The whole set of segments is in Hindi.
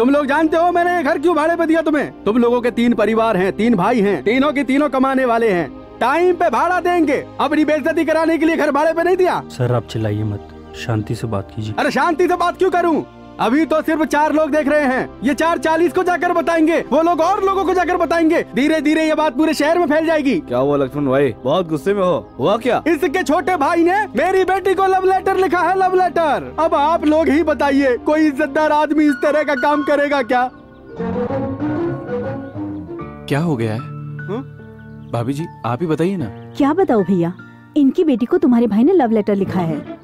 तुम लोग जानते हो मैंने ये घर क्यों भाड़े पे दिया तुम्हें? तुम लोगों के तीन परिवार हैं तीन भाई हैं तीनों की तीनों कमाने वाले हैं। टाइम पे भाड़ा देंगे। अपनी बेइज्जती कराने के लिए घर भाड़े पे नहीं दिया? सर आप चिल्लाइए मत। शांति से बात कीजिए। अरे शांति से बात क्यों करूँ? अभी तो सिर्फ़ चार लोग देख रहे हैं। ये चार चालीस को जाकर बताएँगे। वो लोग और लोगों को जाकर बताएँगे। धीरे धीरे ये बात पूरे शहर में फैल जाएगी। क्या हुआ लक्ष्मण भाई? बहुत गुस्से में हो। हुआ क्या? इसके छोटे भाई ने मेरी बेटी को लव लेटर लिखा है लव लेटर अब आप लोग ही बताइए कोई इज्जतदार आदमी इस तरह का काम करेगा क्या? क्या हो गया है? हम्म? भाभी जी आप ही बताइए ना। क्या बताओ भैया? इनकी बेटी को तुम्हारे भाई ने लव लेटर लिखा है।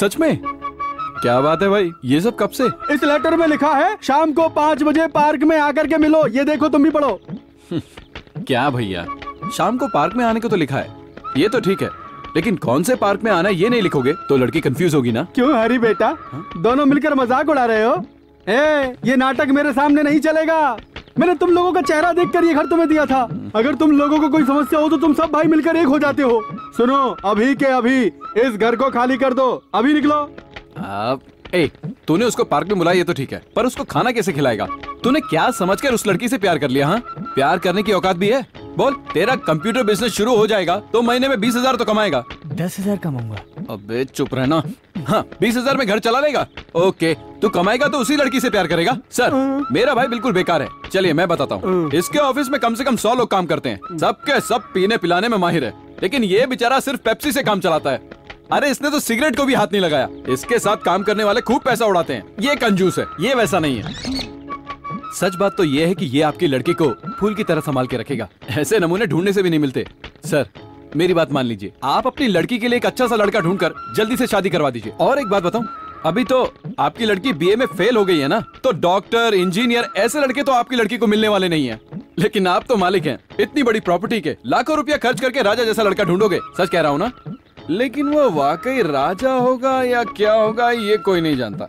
सच में? क्या बात है भाई? ये सब कब से? इस लेटर में लिखा है शाम को पाँच बजे पार्क में आकर के मिलो। ये देखो तुम भी पढ़ो। क्या भैया? शाम को पार्क में आने को तो लिखा है। ये तो ठीक है। लेकिन कौन से पार्क में आना है ये नहीं लिखोगे? तो लड़की कंफ्यूज होगी ना। क्यों हरी बेटा? हा? दोनों मिलकर मज़ाक उड़ा रहे हो? ए, ये नाटक मेरे सामने नहीं चलेगा। मैंने तुम लोगों का चेहरा देखकर ये घर तुम्हें दिया था। अगर तुम लोगों को कोई समस्या हो तो तुम सब भाई मिलकर एक हो जाते हो। सुनो अभी के अभी इस घर को खाली कर दो। अभी निकलो। ए तूने उसको पार्क में बुलाया ये तो ठीक है पर उसको खाना कैसे खिलाएगा? तूने क्या समझकर उस लड़की से प्यार कर लिया हाँ? प्यार करने की औकात भी है? बोल तेरा कंप्यूटर बिज़नेस शुरू हो जाएगा तो महीने में बीस हज़ार तो कमाएगा। दस हज़ार कमाऊँगा। अबे चुप रहना। हाँ बीस हज़ार में घर चला लेगा। ओके तू कमाएगा तो उसी लड़की से प्यार करेगा। सर मेरा भाई बिल्कुल बेकार है। चलिए मैं बताता हूँ। इसके ऑफ़िस में कम से कम सौ लोग काम करते हैं। सबके सब पीने पिलाने में माहिर है। लेकिन ये बेचारा सिर्फ़ पेप्सी से काम चलाता है। अरे, इसने तो सिगरेट को भी हाथ नहीं लगाया। इसके साथ काम करने वाले खूब पैसा उड़ाते हैं। ये कंजूस है, ये वैसा नहीं है। सच बात तो ये है कि ये आपकी लड़की को फूल की तरह संभाल के रखेगा। ऐसे नमूने ढूँढने से भी नहीं मिलते। सर, मेरी बात मान लीजिए। आप अपनी लड़की के लिए एक अच्छा सा लड़का ढूंढकर जल्दी से शादी करवा दीजिए। और एक बात बताऊँ, अभी तो आपकी लड़की बीए में फेल हो गई है ना? तो डॉक्टर इंजीनियर ऐसे लड़के तो आपकी लड़की को मिलने वाले नहीं है। लेकिन आप तो मालिक हैं। इतनी बड़ी प्रॉपर्टी के लाखों रुपया खर्च करके राजा जैसा लड़का ढूंढोगे। सच कह रहा हूँ ना? लेकिन वो वाकई राजा होगा या क्या होगा ये कोई नहीं जानता।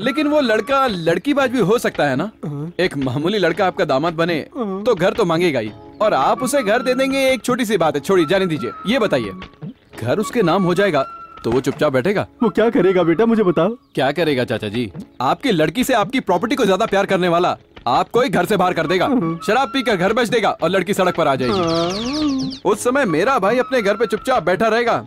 लेकिन वो लड़का लड़की बाज भी हो सकता है ना? एक मामूली लड़का आपका दामाद बने तो घर तो मांगेगा ही। और आप उसे घर दे देंगे एक छोटी सी बात है छोड़ी जाने दीजिए ये बताइए। घर उसके नाम हो जाएगा तो वो चुपचाप बैठेगा। वो क्या करेगा बेटा मुझे बताओ। क्या करेगा चाचा जी? आपकी लड़की से आपकी प्रॉपर्टी को ज़्यादा प्यार करने वाला आपको ही घर से बाहर कर देगा। शराब पीकर घर बेच देगा और लड़की सड़क पर आ जाएगी। उस समय मेरा भाई अपने घर पे चुपचाप बैठा रहेगा।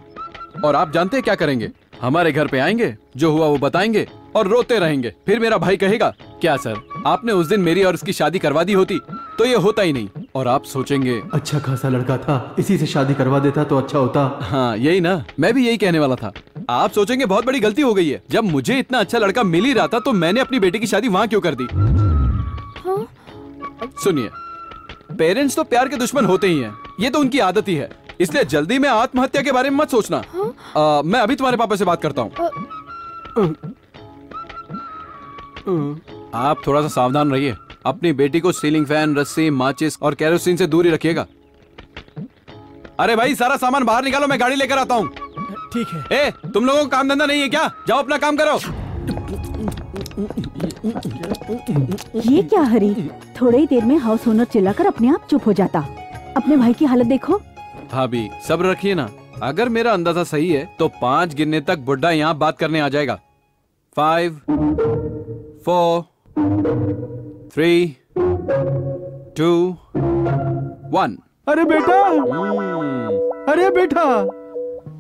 और आप जानते हैं क्या करेंगे? हमारे घर पे आएँगे जो हुआ वो बताएँगे और रोते रहेंगे। फिर मेरा भाई कहेगा क्या सर आपने उस दिन मेरी और उसकी शादी करवा दी होती? तो ये होता ही नहीं। और आप सोचेंगे अच्छा खासा लड़का था इसी से शादी करवा देता तो अच्छा होता। हाँ यही ना मैं भी यही कहने वाला था। आप सोचेंगे बहुत बड़ी गलती हो गई है। जब मुझे इतना अच्छा लड़का मिल ही रहा था तो मैंने अपनी बेटी की शादी वहाँ क्यों कर दी? सुनिए पेरेंट्स तो प्यार के दुश्मन होते ही हैं। ये तो उनकी आदत ही है। इसलिए जल्दी में आत्महत्या के बारे में मत सोचना। आ, मैं अभी तुम्हारे पापा से बात करता हूँ। आप थोड़ा सा सावधान रहिए। अपनी बेटी को सीलिंग फ़ैन रस्सी माचिस और कैरोसिन से दूरी रखिएगा। अरे भाई सारा सामान बाहर निकालो मैं गाड़ी लेकर आता हूँ। ठीक है। ए तुम लोगों को काम धंधा नहीं है क्या? जाओ अपना काम करो। ये क्या हरी? थोड़ी ही देर में हाउस ओनर चिल्लाकर अपने आप चुप हो जाता। अपने भाई की हालत देखो। भाभी सब रखिए ना। अगर मेरा अंदाज़ा सही है तो पाँच गिनने तक बुड्ढा यहाँ बात करने आ जाएगा। Five four three two one अरे बेटा! अरे बेटा!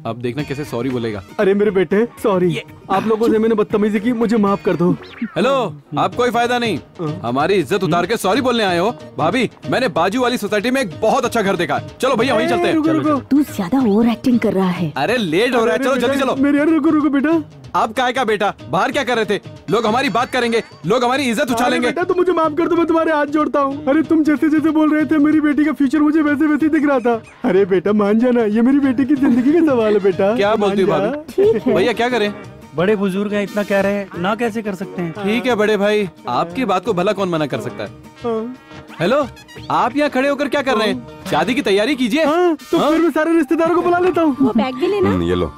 अब देखना कैसे सॉरी बोलेगा। अरे मेरे बेटे सॉरी। आप लोगों से मैंने बदतमीजी की मुझे माफ़ कर दो। हेलो आप कोई फ़ायदा नहीं। हमारी इज़्ज़त उतार के सॉरी बोलने आए हो। भाभी मैंने बाजू वाली सोसाइटी में एक बहुत अच्छा घर देखा। चलो भैया वहीं चलते हैं। तू ज़्यादा ओवर एक्टिंग कर रहा है। अरे लेट हो रहा है चलो जल्दी चलो। मेरे यार रुको रुको बेटा। आप काय का बेटा? बाहर क्या कर रहे थे? लोग हमारी बात करेंगे लोग हमारी इज़्ज़त उछालेंगे। बेटा तुम मुझे माफ़ कर दो मैं तुम्हारे हाथ जोड़ता हूँ। अरे तुम जैसे जैसे बोल रहे थे मेरी बेटी का फ्यूचर मुझे वैसे वैसे दिख रहा था। अरे बेटा मान जाना ये मेरी बेटी की ज़िंदगी का सवाल है बेटा। क्या बोलती हो जा। भाभी ठीक है भैया क्या करे? बड़े बुज़ुर्ग हैं इतना कह रहे हैं ना कैसे कर सकते हैं? ठीक है बड़े भाई आपकी बात को भला कौन मना कर सकता है? हाँ, हेलो आप यहाँ खड़े होकर क्या कर रहे हैं? शादी की तैयारी कीजिए। हाँ, तो फिर मैं सारे रिश्तेदारों को बुला लेता हूँ। वो बैग भी लेना। हम्म, ये लो।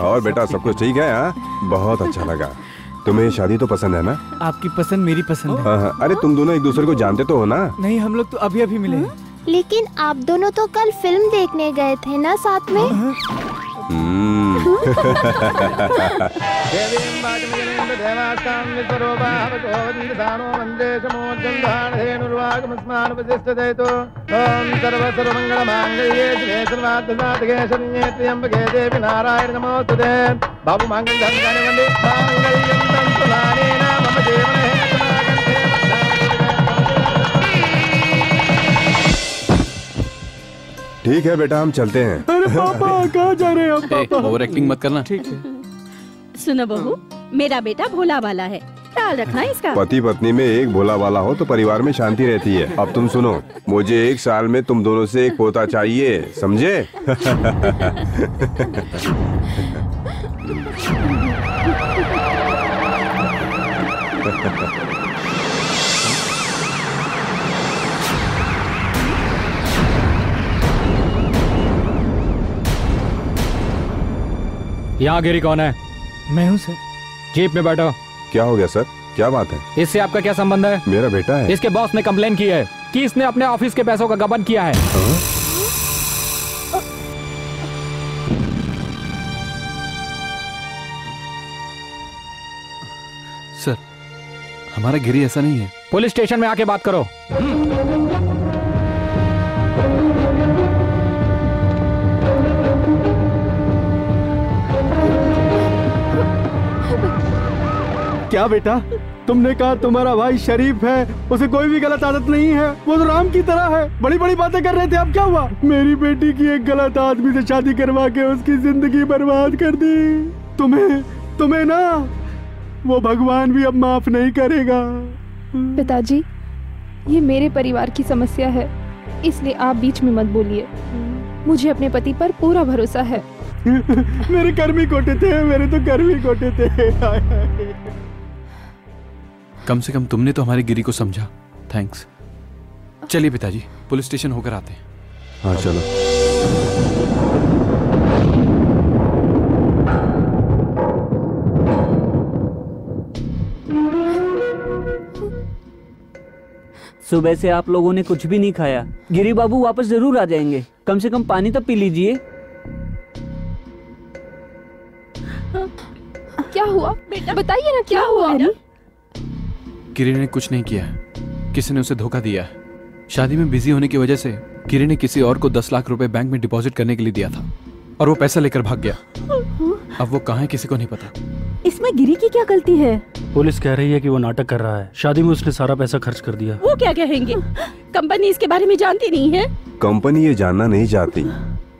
और बेटा सब कुछ ठीक है हाँ? बहुत अच्छा लगा। तुम्हें शादी तो पसंद है ना? आपकी पसंद मेरी पसंद है। हाँ हाँ। अरे तुम दोनों एक दूसरे को जानते तो हो ना? नहीं हम लोग तो अभी अभी मिले हैं। लेकिन आप दोनों तो कल फ़िल्म देखने गए थे ना साथ में? ഓം സർവസർവമംഗളമാംഗല്യേ സർവാർത്ഥസാധകേ ശരണ്യേ ത്രിയംബകേ ദേവി നാരായണ നമോസ്തുതേ ബാബു മാംഗല്യം മമ ജീവനേ ठीक है बेटा हम चलते हैं। अरे पापा कहाँ जा रहे हैं हम पापा? ओवर एक्टिंग मत करना। ठीक है। सुनो बहू मेरा बेटा भोला वाला है। ख्याल रखना इसका। पति पत्नी में एक भोला वाला हो तो परिवार में शांति रहती है। अब तुम सुनो मुझे एक साल में तुम दोनों से एक पोता चाहिए समझे? यहाँ गिरी कौन है? मैं हूँ सर। जीप में बैठो। क्या हो गया सर? क्या बात है? इससे आपका क्या संबंध है? मेरा बेटा है। इसके बॉस ने कंप्लेन की है कि इसने अपने ऑफ़िस के पैसों का गबन किया है। सर हमारा गिरी ऐसा नहीं है। पुलिस स्टेशन में आके बात करो। क्या बेटा? तुमने कहा तुम्हारा भाई शरीफ है उसे कोई भी गलत आदत नहीं है। वो तो राम की तरह है। बड़ी बड़ी बातें कर रहे थे अब क्या हुआ? मेरी बेटी की एक गलत आदमी से शादी करवा के उसकी ज़िंदगी बर्बाद कर दी। तुम्हें तुम्हें ना वो भगवान भी अब माफ़ नहीं करेगा। पिताजी ये मेरे परिवार की समस्या है। इसलिए आप बीच में मत बोलिए। मुझे अपने पति पर पूरा भरोसा है। मेरे कर्मी कोटे थे मेरे तो कर्मी कोटे थे। कम से कम तुमने तो हमारी गिरी को समझा। थैंक्स चलिए पिताजी पुलिस स्टेशन होकर आते हैं। हाँ चलो। सुबह से आप लोगों ने कुछ भी नहीं खाया। गिरी बाबू वापस ज़रूर आ जाएँगे। कम से कम पानी तो पी लीजिए। क्या हुआ? बेटा बताइए ना क्या क्या हुआ, हुआ? गिरी ने कुछ नहीं किया। है किसी ने उसे धोखा दिया। है शादी में बिज़ी होने की वजह से गिरी ने किसी और को दस लाख रुपए बैंक में डिपॉजिट करने के लिए दिया था और वो पैसा लेकर भाग गया। अब वो कहाँ है किसी को नहीं पता। इसमें गिरी की क्या गलती है? पुलिस कह रही है कि वो नाटक कर रहा है। शादी में उसने सारा पैसा खर्च कर दिया। वो क्या कहेंगे? कंपनी इसके बारे में जानती नहीं है? कंपनी ये जानना नहीं चाहती।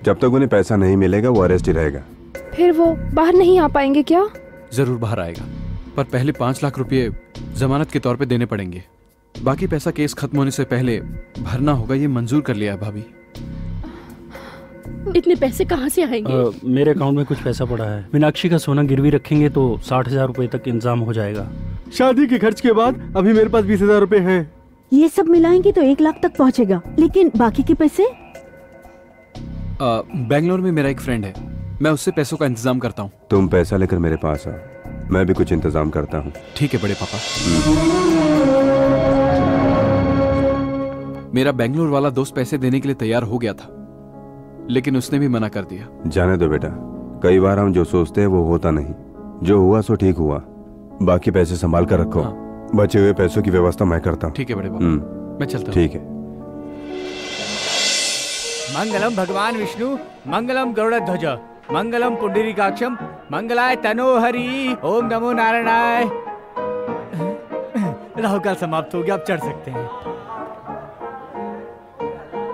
जब तक उन्हें पैसा नहीं मिलेगा वो अरेस्ट ही रहेगा। फिर वो बाहर नहीं आ पाएँगे क्या? ज़रूर बाहर आएगा। पर पहले पाँच लाख रुपए जमानत के तौर पे देने पड़ेंगे। बाकी पैसा केस खत्म होने से पहले भरना होगा ये मंजूर कर लिया है भाभी। इतने पैसे कहाँ से आएँगे? अ, मेरे अकाउंट में कुछ पैसा पड़ा है। मीनाक्षी का सोना गिरवी रखेंगे तो साठ हज़ार रूपए तक इंतज़ाम हो जाएगा। शादी के खर्च के बाद अभी मेरे पास बीस हज़ार रूपए है। ये सब मिलाएँगे तो एक लाख तक पहुँचेगा। लेकिन बाकी के पैसे? आ, बेंगलोर में मेरा एक फ्रेंड है। मैं उससे पैसों का इंतज़ाम करता हूँ। तुम पैसा लेकर मेरे पास आओ। मैं भी कुछ इंतज़ाम करता हूँ। ठीक है बड़े पापा। मेरा बेंगलोर वाला दोस्त पैसे देने के लिए तैयार हो गया था लेकिन उसने भी मना कर दिया। जाने दो बेटा। कई बार हम जो सोचते हैं वो होता नहीं। जो हुआ सो ठीक हुआ। बाकी पैसे संभाल कर रखो। हाँ। बचे हुए पैसों की व्यवस्था मैं करता हूँ। ठीक है बड़े पापा। हम्म, मैं चलता ठीक है। मंगलम भगवान विष्णु मंगलम गरुड़ ध्वज। मंगलम पुंडरीकाक्षम मंगलाय तनोहरी ओम नमो नारायणाय राहु काल समाप्त हो गया अब चढ़ सकते हैं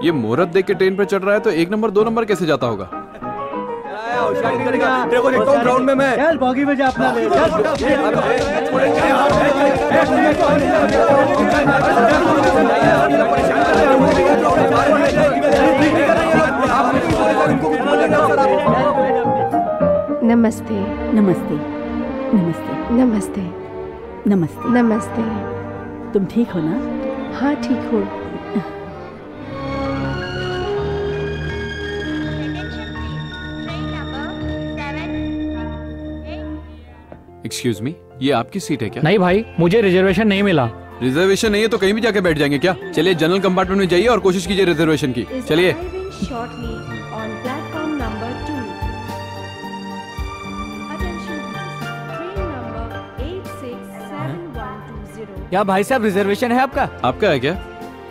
ये मुहूर्त देख के ट्रेन पर चढ़ रहा है तो एक नंबर दो नंबर कैसे जाता होगा ग्राउंड में मैं चल बॉगी में जा अपना ले नमस्ते। नमस्ते। नमस्ते। नमस्ते। नमस्ते। नमस्ते। तुम ठीक हो ना? हाँ ठीक हो। एक्सक्यूज मी ये आपकी सीट है क्या? नहीं भाई मुझे रिजर्वेशन नहीं मिला। रिजर्वेशन नहीं है तो कहीं भी जाके बैठ जाएँगे क्या? चलिए जनरल कंपार्टमेंट में जाइए और कोशिश कीजिए रिजर्वेशन की। चलिए। On platform number two. Attention please. Train number क्या भाई साहब रिजर्वेशन है आपका? आपका है क्या?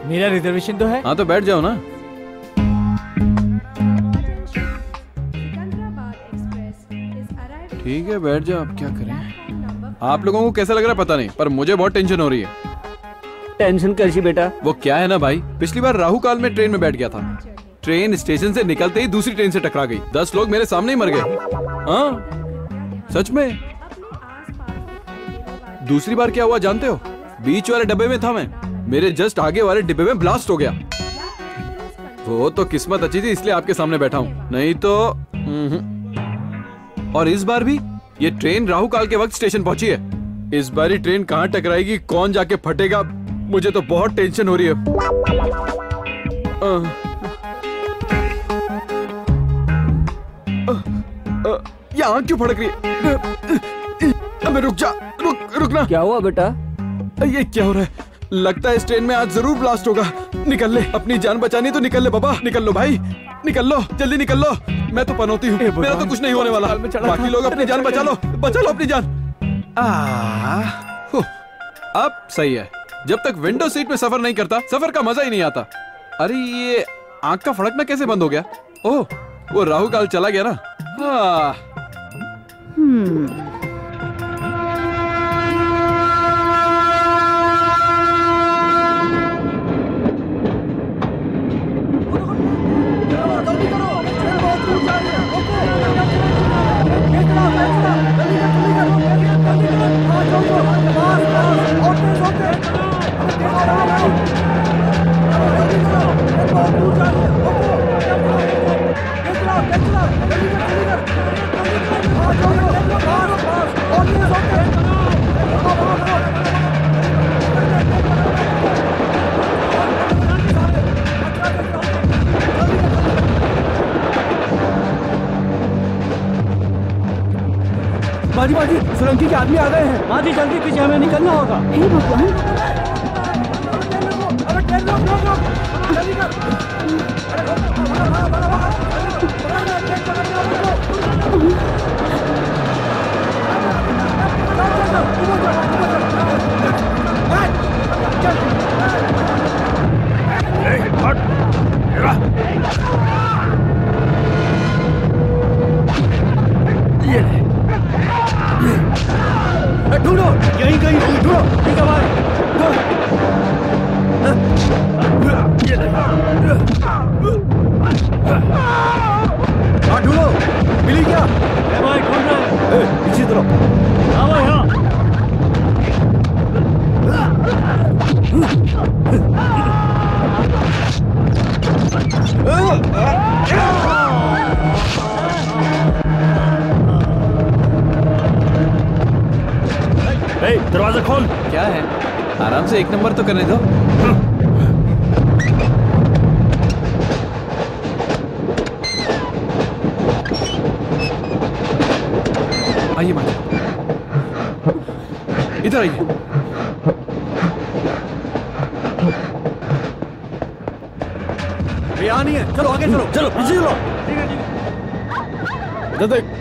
मेरा रिजर्वेशन तो है। हाँ तो बैठ जाओ ना। ठीक है बैठ जाओ आप क्या करें? आप लोगों को कैसा लग रहा है पता नहीं पर मुझे बहुत टेंशन हो रही है। टेंशन कैसी बेटा? वो क्या है ना भाई? पिछली बार राहु काल में ट्रेन में बैठ गया था। ट्रेन स्टेशन से निकलते ही दूसरी ट्रेन से टकरा गई। दस लोग मेरे सामने ही मर गए। हाँ? सच में? दूसरी बार क्या हुआ जानते हो? बीच वाले डब्बे में था मैं। मेरे जस्ट आगे वाले डिब्बे में ब्लास्ट हो गया। वो तो किस्मत अच्छी थी इसलिए आपके सामने बैठा हूँ। नहीं तो हम्म। और इस बार भी? ये ट्रेन राहु काल के वक्त स्टेशन पहुँची है। इस बार ट्रेन कहाँ टकराएगी कौन जाके फटेगा मुझे तो बहुत टेंशन हो रही है। अ, ये आँख क्यों फड़क रही है? रुक जा रुक रुकना क्या हुआ बेटा? ये क्या हो रहा है? लगता है इस ट्रेन में आज ज़रूर ब्लास्ट होगा। निकल ले अपनी जान बचानी तो निकल ले बाबा। निकल लो भाई निकल लो जल्दी निकल लो। मैं तो पनौती हूँ मेरा तो कुछ नहीं होने वाला। बाकी लोग अपनी जान बचा लो बचा लो अपनी जान। अब सही है। जब तक विंडो सीट में सफ़र नहीं करता सफ़र का मज़ा ही नहीं आता। अरे ये आँख का फड़कना कैसे बंद हो गया? ओह वो राहु काल चला गया ना। Hmm. के आदमी आ गए हैं। माँ जी जल्दी पीछे हमें निकलना होगा। हे भगवान! इधर देख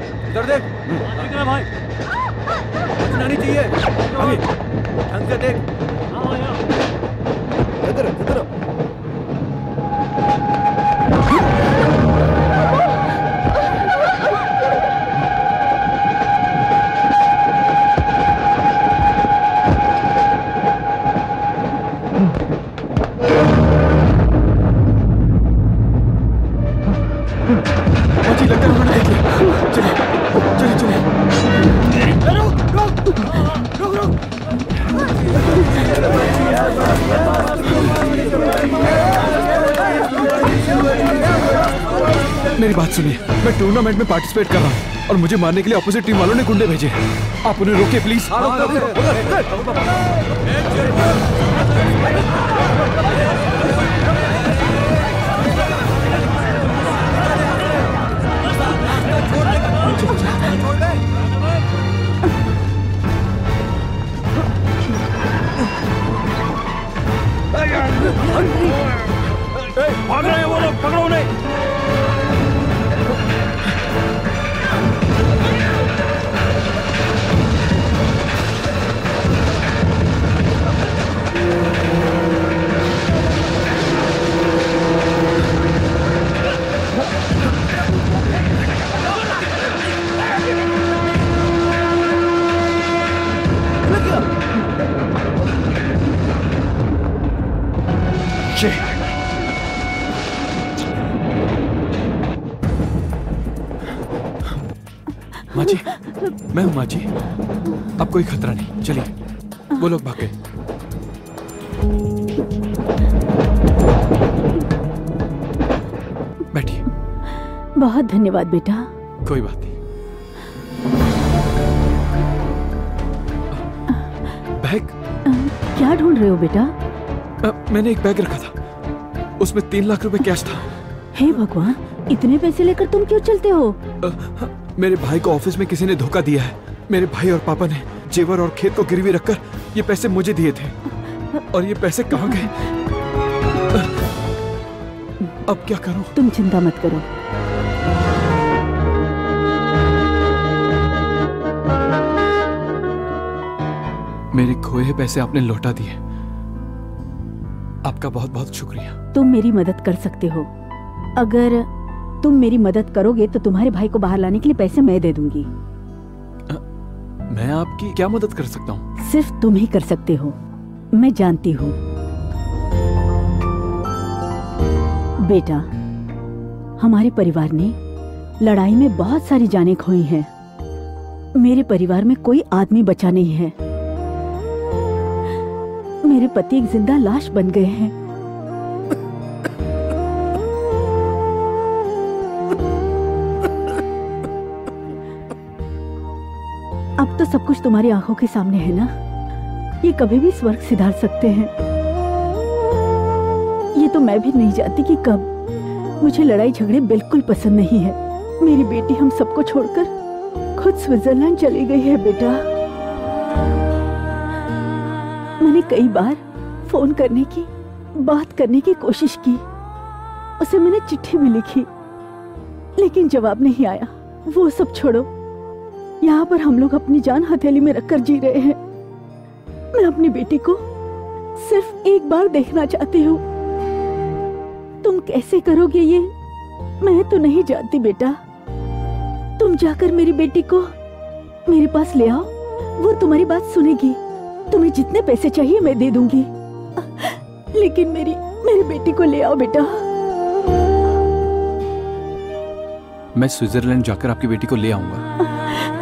पार्टिसिपेट कर रहा हूँ। और मुझे मारने के लिए अपोजिट टीम वालों ने गुंडे भेजे। आप उन्हें रोके प्लीज़ भाग रहे हैं वो लोग पकड़ो उन्हें। माँ जी मैं हूँ माँ जी अब कोई खतरा नहीं। चलिए वो लोग भाग गए। बैठिए। बहुत धन्यवाद बेटा। कोई बात नहीं। बैग? क्या ढूंढ रहे हो बेटा? अ, मैंने एक बैग रखा था। उसमें तीन लाख रुपए कैश था। हे भगवान इतने पैसे लेकर तुम क्यों चलते हो मेरे भाई को ऑफ़िस में किसी ने धोखा दिया है। मेरे भाई और पापा ने जेवर और खेत को गिरवी रखकर ये पैसे मुझे दिए थे। और ये पैसे कहाँ गए? अब क्या करूँ? तुम चिंता मत करो। मेरे खोए हुए पैसे आपने लौटा दिए। आपका बहुत बहुत शुक्रिया। तुम मेरी मदद कर सकते हो। अगर तुम मेरी मदद करोगे तो तुम्हारे भाई को बाहर लाने के लिए पैसे मैं दे दूँगी। आ, मैं आपकी क्या मदद कर सकता हूँ? सिर्फ़ तुम ही कर सकते हो। मैं जानती हूँ। बेटा हमारे परिवार ने लड़ाई में बहुत सारी जानें खोई हैं। मेरे परिवार में कोई आदमी बचा नहीं है। मेरे पति एक ज़िंदा लाश बन गए हैं। सब कुछ तुम्हारी आँखों के सामने है ना? ये कभी भी स्वर्ग सिधार सकते हैं। ये तो मैं भी नहीं जानती कि कब। मुझे लड़ाई झगड़े बिल्कुल पसंद नहीं है। मेरी बेटी हम सबको छोड़कर खुद स्विट्जरलैंड चली गई है, बेटा। मैंने कई बार फ़ोन करने की, बात करने की कोशिश की। उसे मैंने चिट्ठी भी लिखी। लेकिन जवाब नहीं आया। वो सब छोड़ो। यहाँ पर हम लोग अपनी जान हथेली में रखकर जी रहे हैं। मैं अपनी बेटी को सिर्फ़ एक बार देखना चाहती हूँ। तुम कैसे करोगे ये? मैं तो नहीं जानती बेटा। तुम जाकर मेरी बेटी को मेरे पास ले आओ। वो तुम्हारी बात सुनेगी। तुम्हें जितने पैसे चाहिए मैं दे दूँगी। लेकिन मेरी मेरी बेटी को ले आओ बेटा। मैं स्विट्जरलैंड जाकर आपकी बेटी को ले आऊँगा।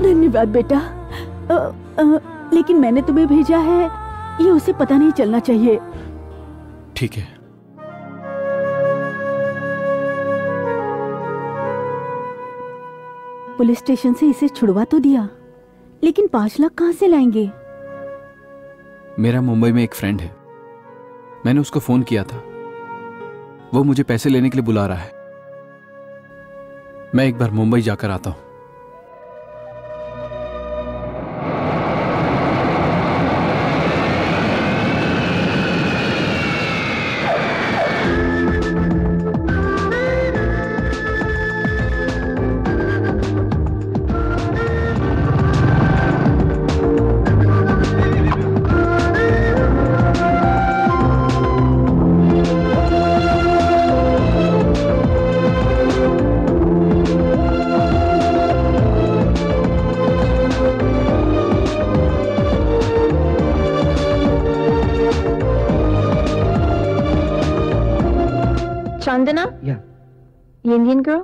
धन्यवाद बेटा। अ, अ, लेकिन मैंने तुम्हें भेजा है ये उसे पता नहीं चलना चाहिए। ठीक है। पुलिस स्टेशन से इसे छुड़वा तो दिया लेकिन पाँच लाख कहाँ से लाएँगे? मेरा मुंबई में एक फ्रेंड है। मैंने उसको फ़ोन किया था। वो मुझे पैसे लेने के लिए बुला रहा है। मैं एक बार मुंबई जाकर आता हूँ।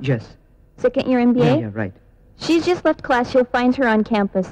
Yes. Second year MBA? Yeah, yeah, right. She's just left class. You'll find her on campus.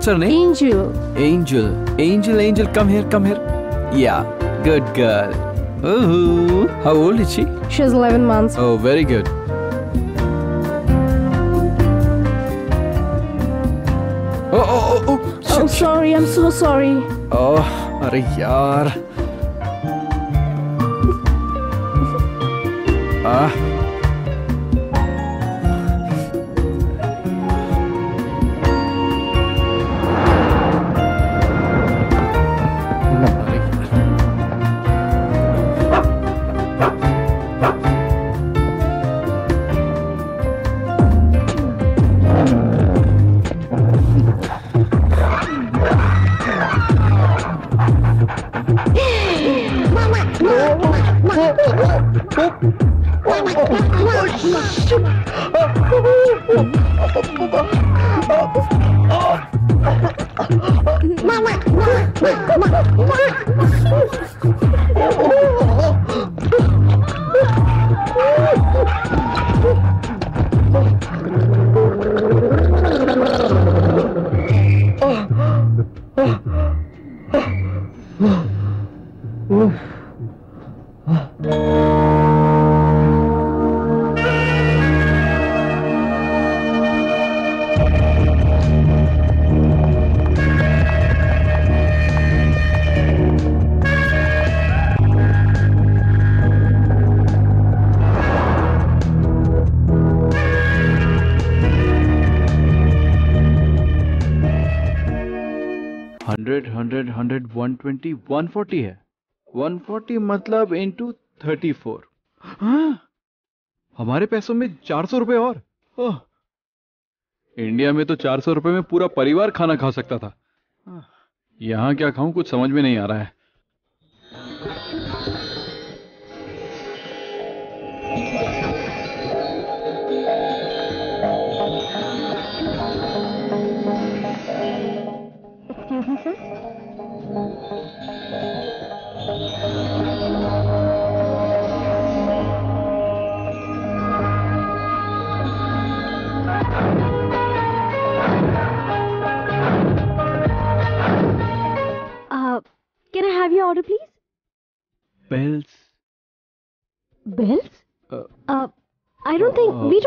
What's her name? Angel. Angel. Angel, Angel, come here, come here. Yeah, good girl. Ooh, how old is she? She's 11 months. Oh, very good. Oh, oh, oh, oh. Oh, sorry. I'm so sorry. Oh, अरे यार ट्वेंटी वन फोर्टी है। वन फोर्टी मतलब इंटू थर्टी फोर हमारे पैसों में चार सौ रुपये और। इंडिया में तो चार सौ रुपये में पूरा परिवार खाना खा सकता था। यहाँ क्या खाऊं कुछ समझ में नहीं आ रहा है।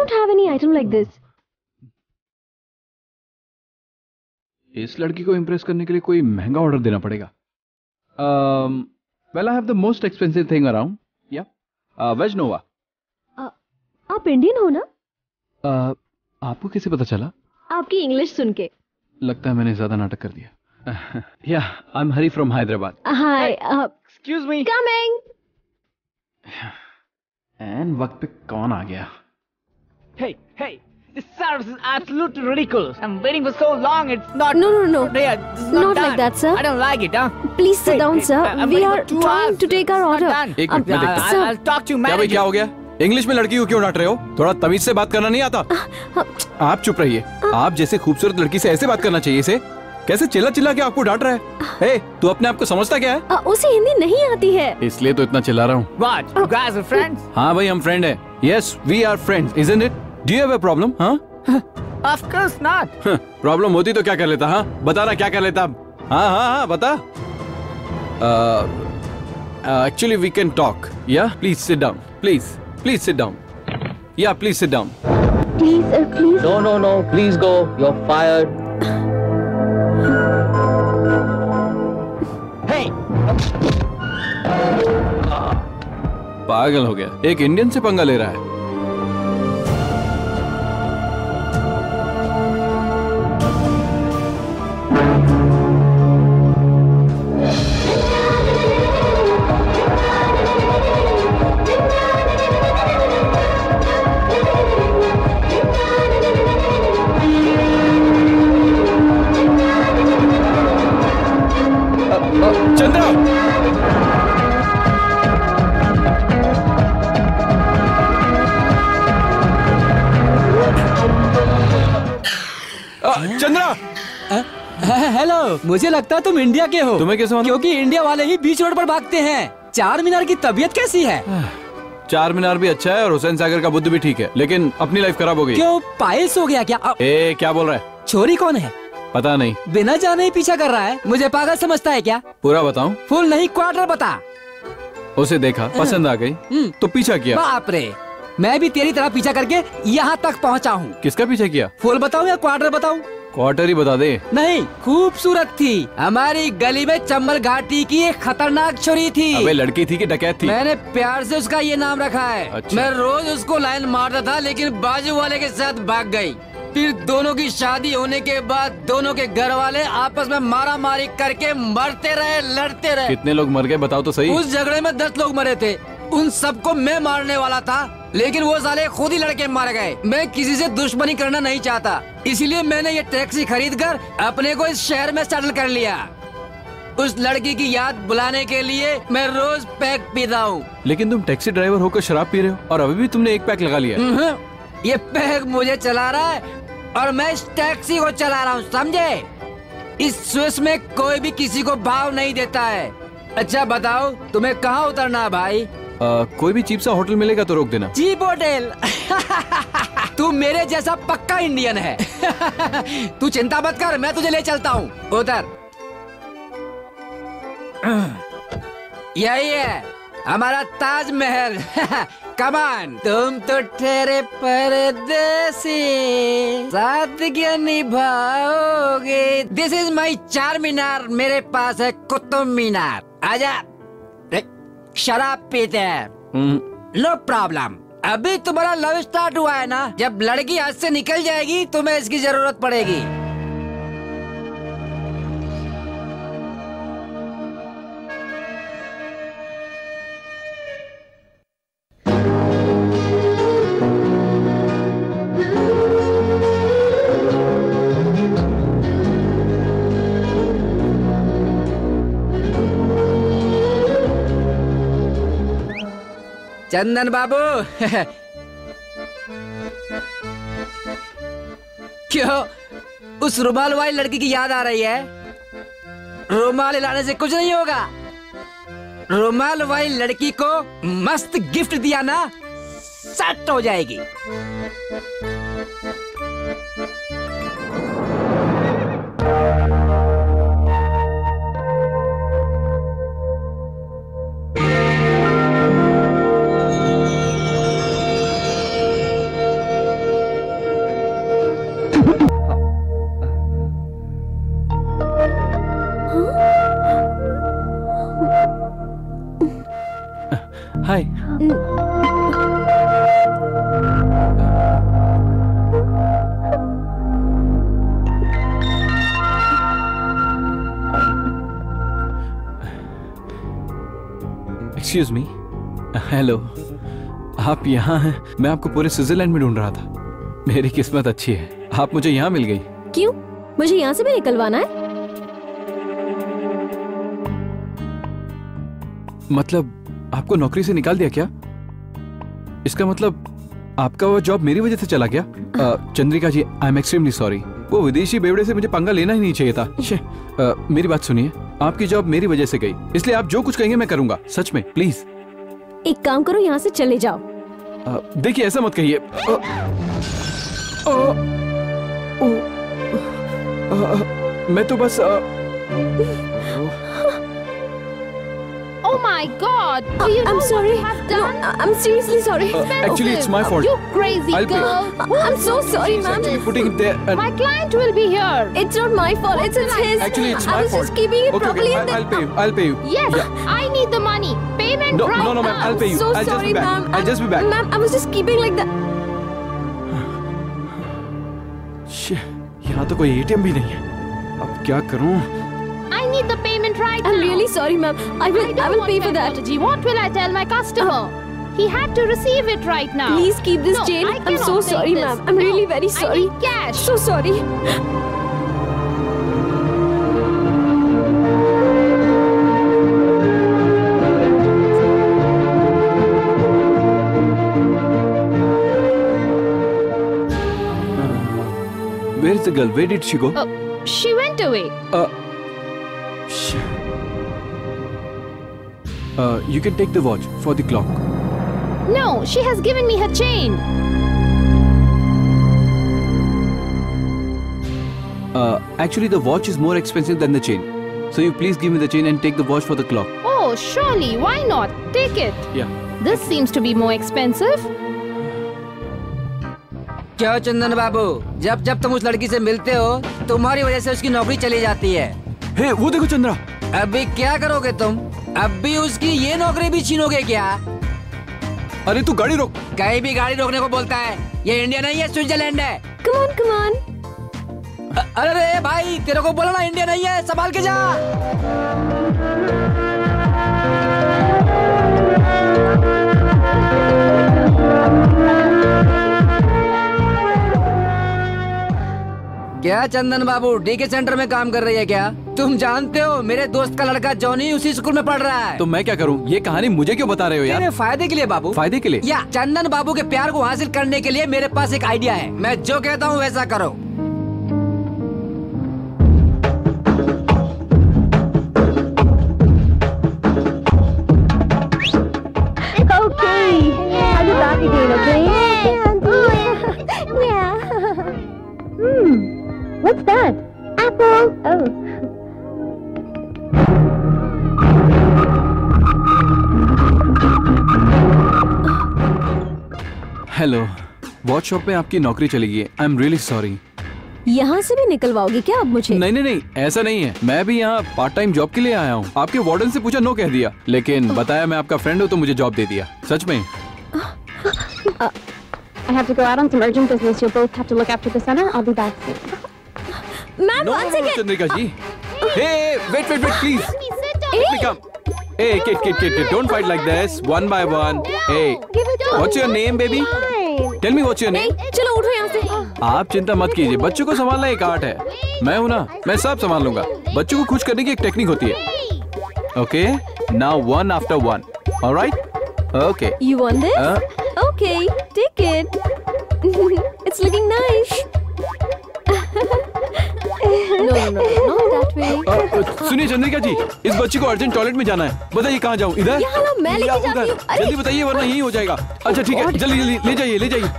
Don't have any item like this. इस लड़की को इम्प्रेस करने के लिए कोई महँगा ऑर्डर देना पड़ेगा। Well I have the most expensive thing around या वेज नोवा आप इंडियन हो ना? Uh, आपको कैसे पता चला? आपकी इंग्लिश सुन के। लगता है मैंने ज़्यादा नाटक कर दिया। Yeah I am Hari from Hyderabad hi excuse me coming and वक्त पे कौन आ गया? Hey, hey, this service is absolutely ridiculous. I'm waiting for so long. It's not. No, no, no. Yeah, this is not, Not like that, sir. I don't like it, huh? Please sit Hey, down, hey, sir. I'm We are trying hours. to take our order. एक मिनट मैं Uh, देखता sir. हूँ I'll talk to you, क्या भाई manager. क्या हो गया इंग्लिश में लड़की को क्यों डांट रहे हो थोड़ा तमीज से बात करना नहीं आता आप चुप रहिए आप जैसे खूबसूरत लड़की से ऐसे बात करना चाहिए इसे कैसे चिल्ला चिल्ला के आपको डांट रहा है हे तू अपने आप को समझता क्या है Uh, उसे हिंदी नहीं आती है इसलिए तो इतना चिल्ला रहा हूँ? हाँ भाई हम फ्रेंड है yes we are friends isn't it do you have a problem हाँ Of course not. प्रॉब्लम होती तो क्या कर लेता हाँ बता ना क्या कर लेता? हाँ हाँ हाँ बता। Actually we can talk yeah please sit down please please sit down yeah please sit down please please. No no, no. Please go. You're fired. Hey, पागल हो गया। एक इंडियन से पंगा ले रहा है। मुझे लगता है तुम इंडिया के हो। तुम्हें कैसे मालूम? क्योंकि इंडिया वाले ही बीच रोड पर भागते हैं। चार मीनार की तबीयत कैसी है? चार मीनार भी अच्छा है और हुसैन सागर का बुद्ध भी ठीक है लेकिन अपनी लाइफ खराब हो गई। क्यों? पाइल्स हो गया क्या? ए क्या बोल रहा है? छोरी कौन है? पता नहीं। बिना जाने ही पीछा कर रहा है। मुझे पागल समझता है क्या? पूरा बताऊँ? फुल नहीं क्वार्टर बता। उसे देखा पसंद आ गई तो पीछा किया। बाप रे। मैं भी तेरी तरह पीछा करके यहाँ तक पहुँचा हूँ। किसका पीछा किया? फुल बताऊँ या क्वार्टर बताऊँ? क्वार्टर ही बता दे। नहीं खूबसूरत थी। हमारी गली में चंबल घाटी की एक खतरनाक छोरी थी। अबे लड़की थी कि डकैत थी? मैंने प्यार से उसका ये नाम रखा है। अच्छा। मैं रोज उसको लाइन मारता था लेकिन बाजू वाले के साथ भाग गई। फिर दोनों की शादी होने के बाद दोनों के घर वाले आपस में मारा मारी करके मरते रहे लड़ते रहे। कितने लोग मर गए बताओ तो सही। उस झगड़े में दस लोग मरे थे। उन सबको मैं मारने वाला था। लेकिन वो साले खुद ही लड़के मार गए। मैं किसी से दुश्मनी करना नहीं चाहता। इसीलिए मैंने ये टैक्सी खरीद कर अपने को इस शहर में सेटल कर लिया। उस लड़की की याद बुलाने के लिए मैं रोज पैक पीता हूँ। लेकिन तुम टैक्सी ड्राइवर होकर शराब पी रहे हो और अभी भी तुमने एक पैक लगा लिया हम्म, ये पैक मुझे चला रहा है और मैं इस टैक्सी को चला रहा हूँ समझे? इस स्विस में कोई भी किसी को भाव नहीं देता है। अच्छा बताओ तुम्हें कहाँ उतरना है भाई? आ, कोई भी चीप सा होटल मिलेगा तो रोक देना। Cheap hotel. तू मेरे जैसा पक्का इंडियन है। तू चिंता मत कर मैं तुझे ले चलता हूँ। उधर। यही है हमारा ताजमहल। कमान तुम तो ठहरे परदेसी। सादगियाँ निभाओगे। दिस इज़ माई चार मीनार मेरे पास है कुतुब मीनार। आजा। शराब पीते हैं। No problem. अभी तुम्हारा लव स्टार्ट हुआ है ना? जब लड़की हाथ से निकल जाएगी तुम्हें इसकी ज़रूरत पड़ेगी। चंदन बाबू। क्यों? उस रुमाल वाली लड़की की याद आ रही है? रुमाल लाने से कुछ नहीं होगा। रुमाल वाली लड़की को मस्त गिफ्ट दिया ना, सेट हो जाएगी। हाय एक्सक्यूज मी हेलो आप यहाँ हैं। मैं आपको पूरे स्विट्जरलैंड में ढूंढ रहा था। मेरी किस्मत अच्छी है। आप मुझे यहाँ मिल गई। क्यों? मुझे यहाँ से भी निकलवाना है? मतलब आपको नौकरी से निकाल दिया क्या? इसका मतलब आपका वो जॉब मेरी वजह से चला गया? Chandrika ji I am extremely sorry वो विदेशी बेवड़े से मुझे पंगा लेना ही नहीं चाहिए था। अ, मेरी बात सुनिए। आपकी जॉब मेरी वजह से गई। इसलिए आप जो कुछ कहेंगे मैं करूँगा। सच में प्लीज़ एक काम करो यहाँ से चले जाओ। देखिए ऐसा मत कहिए। मैं तो बस अ, Oh my God! Do you I'm know sorry. What you have done? No, I'm seriously sorry. Uh, actually, it's my fault. You crazy I'll pay. girl! I'm so sorry, ma'am. actually putting it there. and- My client will be here. It's not my fault. It's, it's his. Actually, it's I my was fault. just keeping it okay, properly. okay, and I, then- I'll pay you. I'll pay you. Yes, Yeah. I need the money. Payment No, right no, no, ma'am. now. I'll pay you. So I'll just sorry, be back. ma'am. I'll just be back. Ma'am, I was just keeping like that. Shit, यहाँ तो कोई एटीएम भी नहीं है अब क्या करूं I need the payment right I'm really sorry, ma'am. I will. don't I will want pay for that. apology. What will I tell my customer? He had to receive it right now. Please keep this No, chain. I I'm so sorry, this. ma'am. I'm really No, very I sorry. need cash. So sorry. Where is the girl? Where did she go? Oh, she went away. Uh, uh, you can take the watch for the clock. No, she has given me her chain. Uh, Actually, the watch is more expensive than the chain. So you please give me the chain and take the watch for the clock. Oh, surely, why not? Take it. Yeah. This seems to be more expensive. क्यों चंदन बाबू जब जब तुम उस लड़की से मिलते हो तुम्हारी वजह से उसकी नौकरी चली जाती है हे वो देखो चंद्रा अभी क्या करोगे तुम अब भी उसकी ये नौकरी भी छीनोगे क्या? अरे तू गाड़ी रोक। कहीं भी गाड़ी रोकने को बोलता है। ये इंडिया नहीं है स्विट्जरलैंड है। Come on, come on. अ- अरे रे भाई तेरे को बोला ना इंडिया नहीं है संभाल के जा। क्या चंदन बाबू डीके सेंटर में काम कर रही है क्या? तुम जानते हो मेरे दोस्त का लड़का जॉनी उसी स्कूल में पढ़ रहा है। तो मैं क्या करूँ? ये कहानी मुझे क्यों बता रहे हो तेरे यार फ़ायदे के लिए बाबू। फ़ायदे के लिए? या चंदन बाबू के प्यार को हासिल करने के लिए मेरे पास एक आइडिया है। मैं जो कहता हूँ वैसा करो। Okay. I'll शॉप में आपकी नौकरी चली गई आई एम रियली सॉरी यहाँ से भी निकलवाओगे क्या अब मुझे? नहीं नहीं नहीं ऐसा नहीं है। मैं भी यहाँ पार्ट टाइम जॉब के लिए आया हूँ। आपके वार्डन से पूछा नो कह दिया। लेकिन बताया मैं आपका फ्रेंड हूँ तो मुझे जॉब दे दिया। सच में। I have to go out on some urgent business. You'll both have to look after the center. I'll be back. Soon. Ma'am no one no second Chandrika ji hey wait wait wait please Come. Hey, kid, kid, kid, kid, don't fight like this. One by one. Hey, what's your name, baby? Tell me what's your name? चलो उठो यहाँ से आप चिंता मत कीजिए बच्चों को संभालना एक आर्ट है मैं हूँ ना मैं सब संभाल लूँगा बच्चों को खुश करने की एक टेक्निक होती है okay now one after one alright okay You want this? Uh. Okay, take it. it's looking no, not सुनिए चंद्रिका जी इस बच्ची को अर्जेंट टॉयलेट में जाना है बताइए कहाँ जाऊँ इधर मैं लेके जाती उधर? हूँ। जल्दी बताइए वरना यही हो जाएगा अच्छा ठीक है जल्दी जल्दी ले जाइए ले जाइए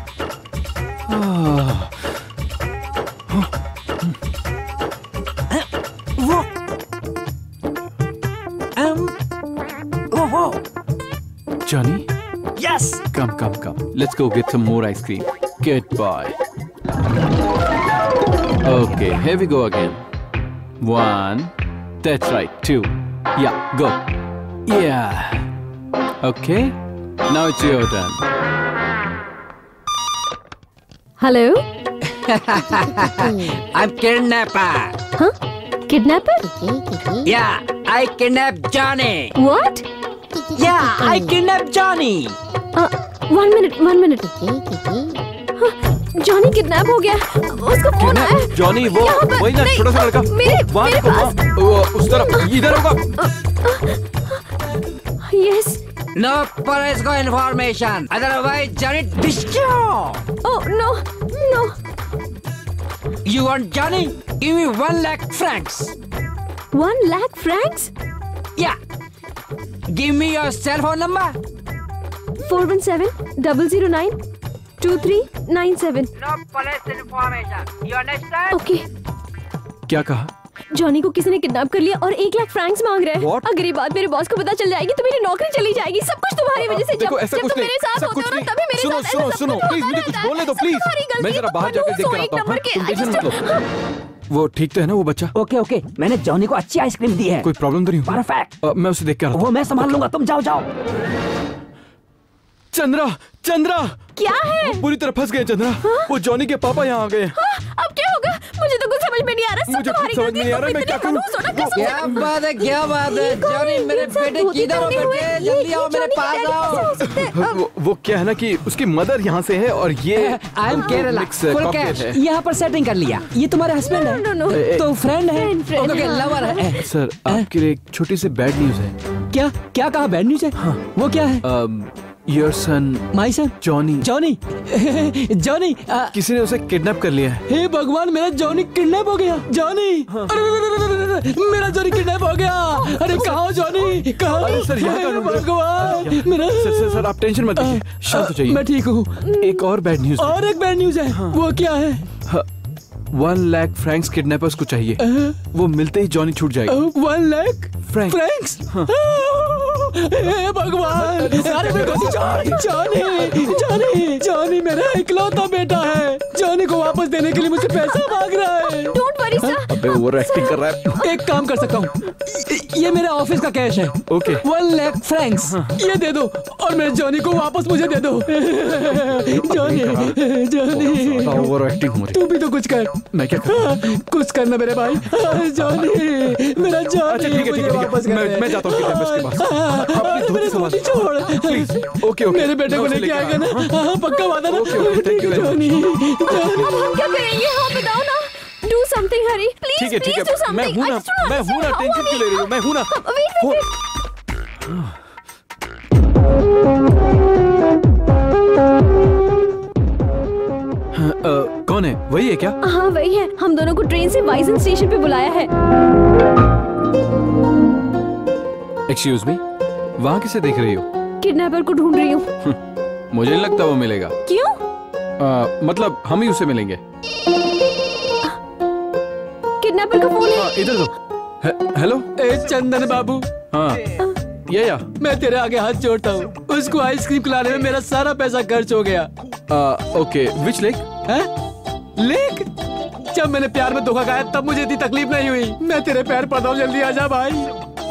Johnny? Yes. Come, come, come. Let's go get some more ice cream. Goodbye. Okay, here we go again. One. That's right. Two. Yeah, go. Yeah. Okay. Now it's your turn. Hello? I'm kidnapper. Huh? Kidnapper? Yeah, I kidnapped Johnny. What? Yeah, I kidnapped Johnny. Uh, one minute, one minute. Johnny kidnap हो गया। उसको फ़ोन आया। जॉनी वो वही ना छोटा सा लड़का। मेरे मेरे हाँ, उस तरफ़ इधर होगा। यस नो पुलिस को information otherwise Johnny destroy oh no no you want Johnny give me one lakh francs one lakh francs या give me your cell phone number 417 009 two three nine seven. No police information. You understand? Okay. क्या कहा? जॉनी को किसी ने किडनैप कर लिया और एक लाख फ्रैंक्स मांग रहे हैं। What? अगर ये बात मेरे बॉस को पता चल जाएगी तो मेरी नौकरी चली जाएगी। सब कुछ तुम्हारी वजह से। जब जब तुम मेरे साथ होते हो ना तभी मेरे सुनो साथ सुनो ऐसा सुनो। कुछ प्लीज़ होता मुझे कुछ बोलने दो प्लीज़ मैं जरा बाहर जाकर देख कर आता हूँ। वो ठीक तो है ना वो बच्चा? Okay okay. मैंने जॉनी को अच्छी आइसक्रीम दी है। कोई प्रॉब्लम तो नहीं? परफेक्ट मैं उसे देख कर आता वो मैं संभाल लूँगा। तुम जाओ जाओ। चंद्रा चंद्रा। क्या है? वो पूरी तरह फंस गए चंद्रा। वो जॉनी के पापा यहाँ आ गए। हाँ, अब क्या होगा? मुझे तो कुछ समझ में नहीं आ रहा। सब मुझे कुछ समझ में नहीं आ रहा, मैं क्या करूँ? हो क्या बात है क्या बात है? जॉनी मेरे बेटे किधर हो बेटे जल्दी आओ मेरे पास आओ। हो हैं? वो, क्या है ना कि उसकी मदर यहाँ से है और ये I am Kerala full cash यहाँ पर सेटिंग कर लिया। ये तुम्हारे हस्बैंड. है? तो फ्रेंड है? ओके हाँ, लवर है। सर आपके लिए एक छोटी सी बैड न्यूज़ है। क्या? क्या कहा? बैड न्यूज़ है? वो क्या है? Your son my son Johnny Johnny Johnny किसी ने उसे किडनैप कर लिया है? हे भगवान मेरा जॉनी किडनैप हो गया। जॉनी अरे, मेरा जॉनी किडनैप हो गया। अरे कहाँ हो जॉनी कहाँ हे? हो? भगवान मेरा सर सर सर आप टेंशन मत लीजिए। शांत हो जाइए। मैं ठीक हूँ। एक और बैड न्यूज़ और एक बैड न्यूज़ है। वो क्या है। वन लाख फ्रैंक्स किडनैपर्स को चाहिए वो मिलते ही जॉनी छूट जाएगा वन लाख फ्रैंक फ्रैंक्स भगवान अरे मेरे जानी जानी जानी जानी मेरा इकलौता बेटा है। जॉनी को वापस देने के लिए मुझसे पैसा मांग रहा है। डोंट वरी सर अबे ओवर एक्टिंग कर रहा है। एक काम कर सकता हूँ। ये मेरे ऑफ़िस का कैश है। ओके वन लाख फ्रैंक्स ये दे दो और मेरे जॉनी को वापस मुझे दे दो। जॉनी जॉनी ओवर एक्टिंग हो रही तू भी तो कुछ कर। मैं क्या करूँ? कुछ करना मेरे भाई। जॉनी। मेरा जॉनी। अच्छा है है, वापस कर मैं मैं जाता हूँ के पास। अरे मेरे धोती छोड़। Please okay okay. मेरे बेटे को लेके आएगा ना। हाँ, पक्का वादा ना। Okay, okay, thank you Johnny. अब हम क्या करेंगे? हाँ बताओ ना। डू समथिंग हरी प्लीज़ ठीक है ठीक प्लीज़ डू है मैं हूँ ना मैं हूँ ना टेंशन क्यों ले रही हूँ? मैं हूँ ना। वेट वेट हाँ, अ, कौन है? वही है क्या? हाँ वही है। हम दोनों को ट्रेन से वाइजन स्टेशन पे बुलाया है। एक्सक्यूज मी वहाँ किसे देख रही हो? किडनैपर को ढूंढ रही हूँ। मुझे नहीं लगता वो मिलेगा। क्यों? अ, मतलब हम ही उसे मिलेंगे। किडनैपर का फ़ोन है हाँ, इधर दो हेलो ए चंदन बाबू। हाँ। ये या। मैं तेरे आगे हाथ जोड़ता हूँ। उसको आइसक्रीम खिलाने में मेरा सारा पैसा खर्च हो गया। अ, ओके विच लेक है? लेक? जब मैंने प्यार में धोखा खाया तब मुझे इतनी तकलीफ़ नहीं हुई। मैं तेरे पैर पड़ता हूँ जल्दी आजा भाई।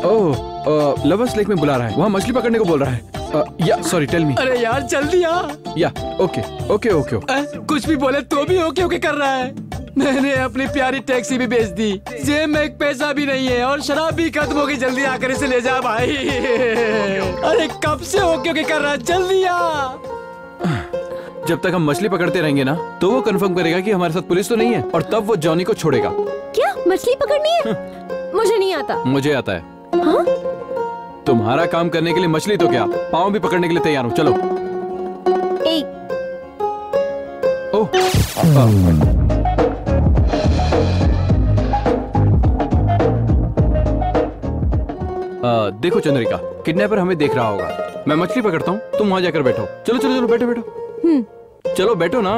ओह लवर्स लेक में बुला रहा है। वहाँ मछली पकड़ने को बोल रहा है। या सॉरी टेल मी अरे यार जल्दी आ। या ओके ओके ओके ओके कुछ भी बोले तो भी ओके ओके कर रहा है। मैंने अपनी प्यारी टैक्सी भी बेच दी। जेब में एक पैसा भी नहीं है और शराब भी खत्म हो गई जल्दी आकर इसे ले जा भाई। अरे कब से ओके ओके कर रहा है? जल्दी आ। जब तक हम मछली पकड़ते रहेंगे ना तो वो कंफर्म करेगा कि हमारे साथ पुलिस तो नहीं है और तब वो जॉनी को छोड़ेगा। क्या? मछली पकड़नी है? मुझे नहीं आता। मुझे आता है। हाँ? तुम्हारा काम करने के लिए मछली तो क्या? पाँव भी पकड़ने के लिए तैयार हूँ चलो। एक। ओह आ, देखो चंद्रिका किडनैपर हमें देख रहा होगा। मैं मछली पकड़ता हूँ तुम वहाँ जाकर बैठो। चलो चलो चलो बैठो बैठो। चलो बैठो ना।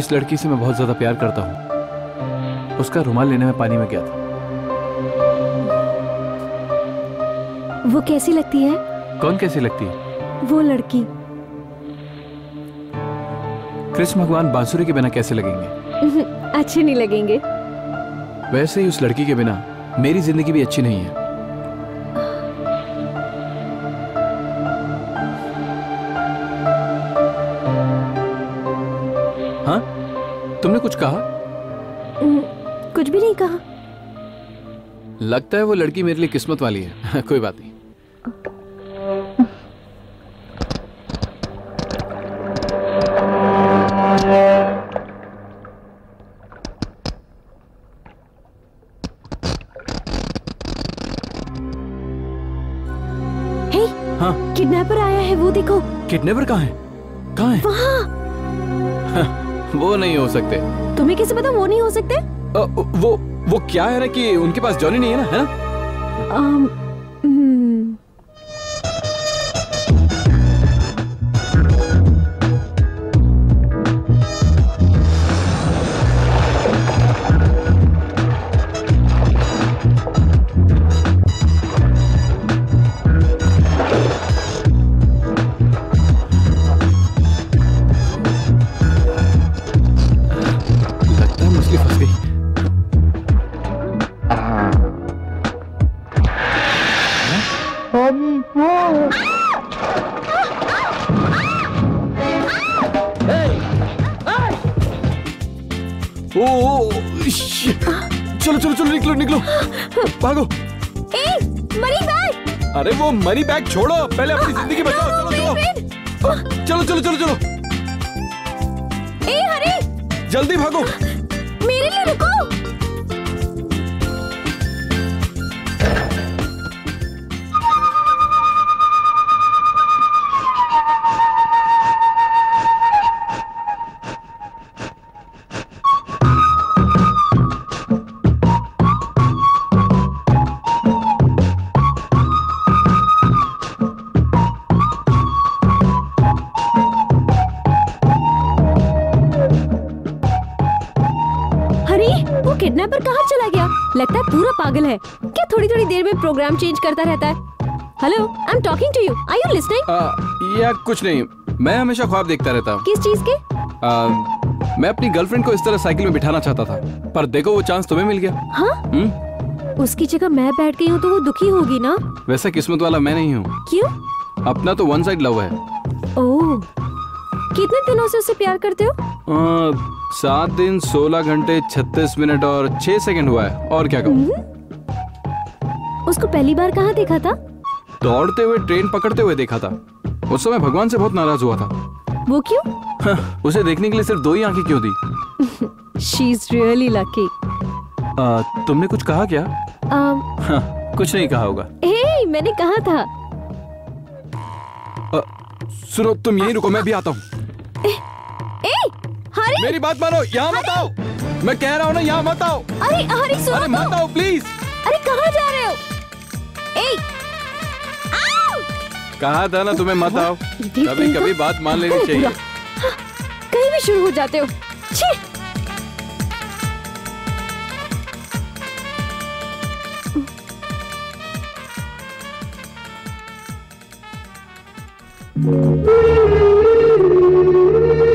जिस लड़की से मैं बहुत ज़्यादा प्यार करता हूँ। उसका रुमाल लेने में पानी में गया था। वो कैसी लगती है? कौन कैसी लगती है? वो लड़की। कृष्ण भगवान बांसुरी के बिना कैसे लगेंगे? अच्छे नहीं लगेंगे। वैसे ही उस लड़की के बिना मेरी ज़िंदगी भी अच्छी नहीं है। लगता है वो लड़की मेरे लिए किस्मत वाली है। कोई बात नहीं। हे किडनैपर आया है वो देखो। किडनैपर कहाँ है? कहाँ है? वहाँ। वो नहीं हो सकते। क्या है ना कि उनके पास जॉनी नहीं है ना है ना? बैग छोड़ो पहले अपनी ज़िंदगी बचाओ किडनैपर कहाँ चला गया? लगता है पूरा पागल है। क्या थोड़ी थोड़ी देर में प्रोग्राम चेंज करता रहता है? Hello I am talking to you are you listening ah, या कुछ नहीं। मैं हमेशा ख्वाब देखता रहता हूँ। किस चीज़ के? आ, मैं अपनी गर्लफ्रेंड को इस तरह साइकिल में बिठाना चाहता था पर देखो वो चांस तुम्हें मिल गया। हाँ? हम्म? उसकी जगह मैं बैठ गई हूँ तो वो दुखी होगी ना? वैसा किस्मत वाला मैं नहीं हूँ। क्यों? अपना तो वन साइड लव है। ओह कितने दिनों से उससे प्यार करते हो? आ, सात दिन सोलह घंटे छत्तीस मिनट और छह सेकंड हुआ है। और क्या कहूँ उसको पहली बार कहाँ देखा था? दौड़ते हुए ट्रेन पकड़ते हुए देखा था। उस समय भगवान से बहुत नाराज़ हुआ था। वो क्यों? हाँ, उसे देखने के लिए सिर्फ़ दो ही आँखें क्यों दी? शी इज़ रियली लकी तुमने कुछ कहा क्या? हाँ, कुछ नहीं कहा होगा। हे मैंने कहा था। आ, सुनो तुम यहीं रुको मैं भी आता हूँ। हरी मेरी बात मानो यहाँ मत आओ। मैं कह रहा हूँ ना यहाँ मत आओ। अरे हरी सुनो अरे तो। मत आओ प्लीज़ अरे कहाँ जा रहे हो? ए! कहा था ना तुम्हें मत आओ। कभी कभी बात मान लेनी चाहिए। कहीं भी शुरू हो जाते हो। छी! अब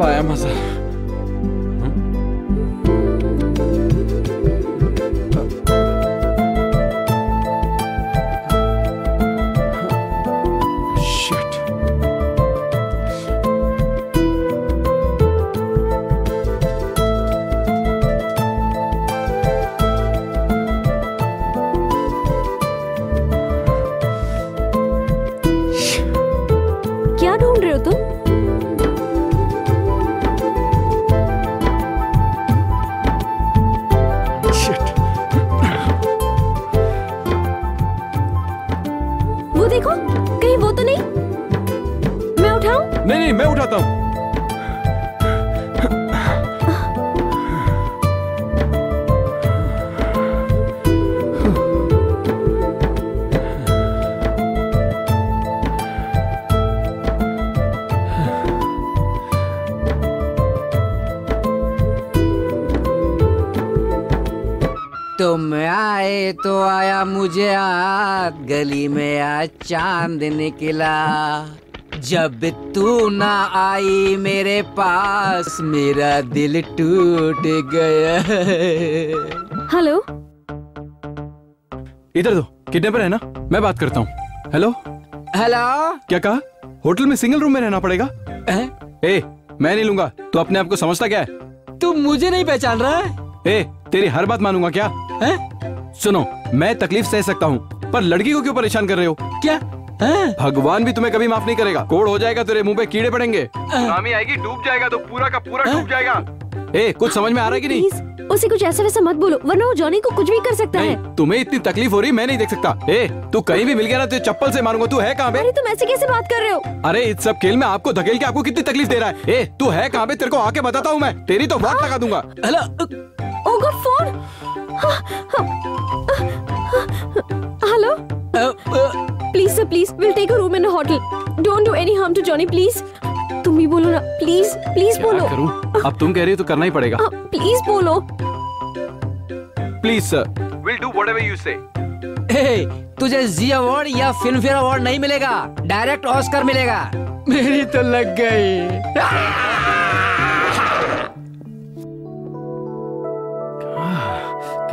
आया मज़ा Shit. तो आया मुझे याद गली में आज चाँद निकला। जब तू ना आई मेरे पास मेरा दिल टूट गया। हेलो? इधर दो किडनैपर है ना? मैं बात करता हूँ। हेलो? हेलो? क्या कहा? होटल में सिंगल रूम में रहना पड़ेगा। ए मैं नहीं लूँगा। तू अपने आप को समझता क्या है? तू मुझे नहीं पहचान रहा है? ए तेरी हर बात मानूँगा क्या? है? सुनो मैं तकलीफ़ सह सकता हूँ पर लड़की को क्यों परेशान कर रहे हो? क्या? भगवान भी तुम्हें कभी माफ़ नहीं करेगा। कोड हो जाएगा तेरे मुँह पे कीड़े पड़ेंगे। सुनामी आएगी डूब जाएगा तो पूरा का पूरा डूब जाएगा। ए कुछ समझ में आ रहा है कि नहीं? प्लीज़ उसे कुछ ऐसा वैसा मत बोलो वरना वो जॉनी को कुछ भी कर सकता है। तुम्हें इतनी तकलीफ़ हो रही मैं नहीं देख सकता। ए तू कहीं भी मिल गया ना तो चप्पल से मारूँगा तू है कहाँ पे? अरे तुम ऐसे कैसे बात कर रहे हो? अरे इस सब खेल में आपको धकेल के आपको कितनी तकलीफ़ दे रहा है? ए तू है कहाँ पे? तेरे को आके बताता हूँ मैं तेरी तो वाट लगा दूँगा। Hello oh god phone hello please sir please will take a room in a hotel don't do any harm to Johnny please तुम ही बोलो ना. प्लीज़ प्लीज़ क्या बोलो. करूँ? अब तुम कह रही हो तो करना ही पड़ेगा. प्लीज़ बोलो. Please sir will do whatever you say ए, तुझे जी अवार्ड या फ़िल्म फेयर अवार्ड नहीं मिलेगा. डायरेक्ट ऑस्कर मिलेगा. मेरी तो लग गई.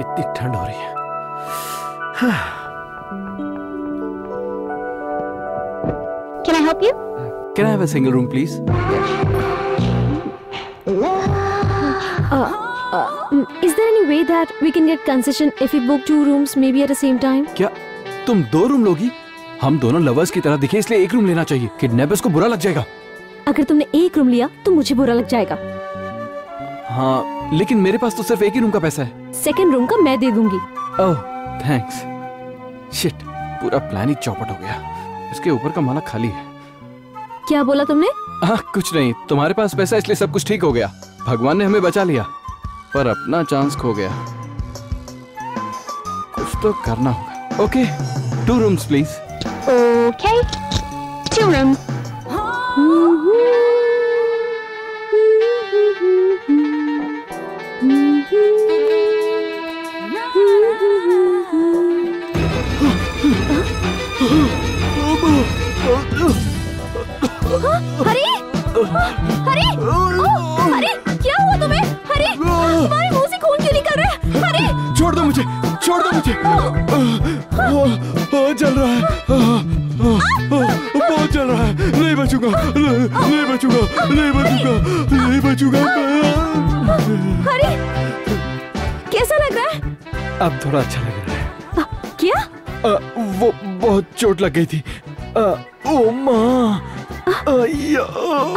कितनी ठंड हो रही है। Can I help you? Can I have a single room please is there any way that we can get concession if we book two rooms maybe at the same time? क्या? तुम दो रूम लोगी? हम दोनों लवर्स की तरह दिखे इसलिए एक रूम लेना चाहिए। किडनैपर्स को बुरा लग जाएगा। अगर तुमने एक रूम लिया तो मुझे बुरा लग जाएगा। हाँ लेकिन मेरे पास तो सिर्फ़ एक ही रूम का पैसा है। सेकंड रूम का मैं दे दूँगी। ओह थैंक्स शिट पूरा प्लान ही चौपट हो गया। इसके ऊपर का माला खाली है। क्या बोला तुमने? हाँ कुछ नहीं। तुम्हारे पास पैसा इसलिए सब कुछ ठीक हो गया। भगवान ने हमें बचा लिया पर अपना चांस खो गया। कुछ तो करना होगा। Okay two rooms please Okay. Two rooms. Hari? Hari? Oh, Hari क्या हुआ तुम्हें? हरी तुम्हारे मुँह से खून क्यों निकल रहा है? हरी? छोड़ दो मुझे छोड़ दो मुझे। चल रहा है। बहुत चल रहा है। नहीं बचूँगा नहीं बचूँगा नहीं बचूँगा नहीं बचूँगा। हरी कैसा लग रहा है? अब थोड़ा अच्छा लग रहा है। क्या? वो बहुत चोट लग गई थी। अ, ओ माँ अ, या।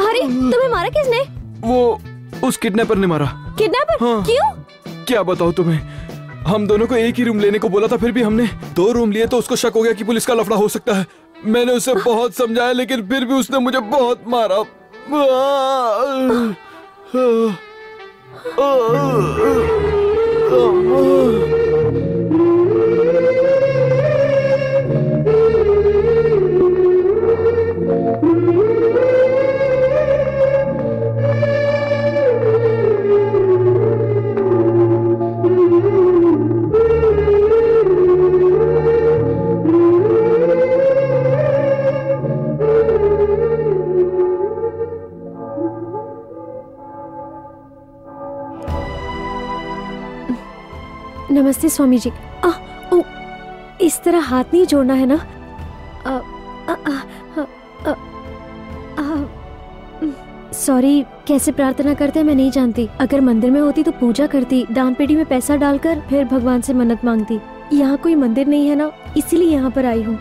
हरी तुम्हें मारा किसने? वो उस किडनैपर ने मारा। किडनैपर? हाँ। क्यों? क्या बताऊँ तुम्हें? हम दोनों को एक ही रूम लेने को बोला था फिर भी हमने दो रूम लिए तो उसको शक हो गया कि पुलिस का लफड़ा हो सकता है। मैंने उसे बहुत समझाया लेकिन फिर भी उसने मुझे बहुत मारा। नमस्ते स्वामी जी आ, ओ, इस तरह हाथ नहीं जोड़ना है ना? सॉरी कैसे प्रार्थना करते मैं नहीं जानती। अगर मंदिर में होती तो पूजा करती दान पेटी में पैसा डालकर फिर भगवान से मन्नत मांगती। यहाँ कोई मंदिर नहीं है ना इसीलिए यहाँ पर आई हूँ।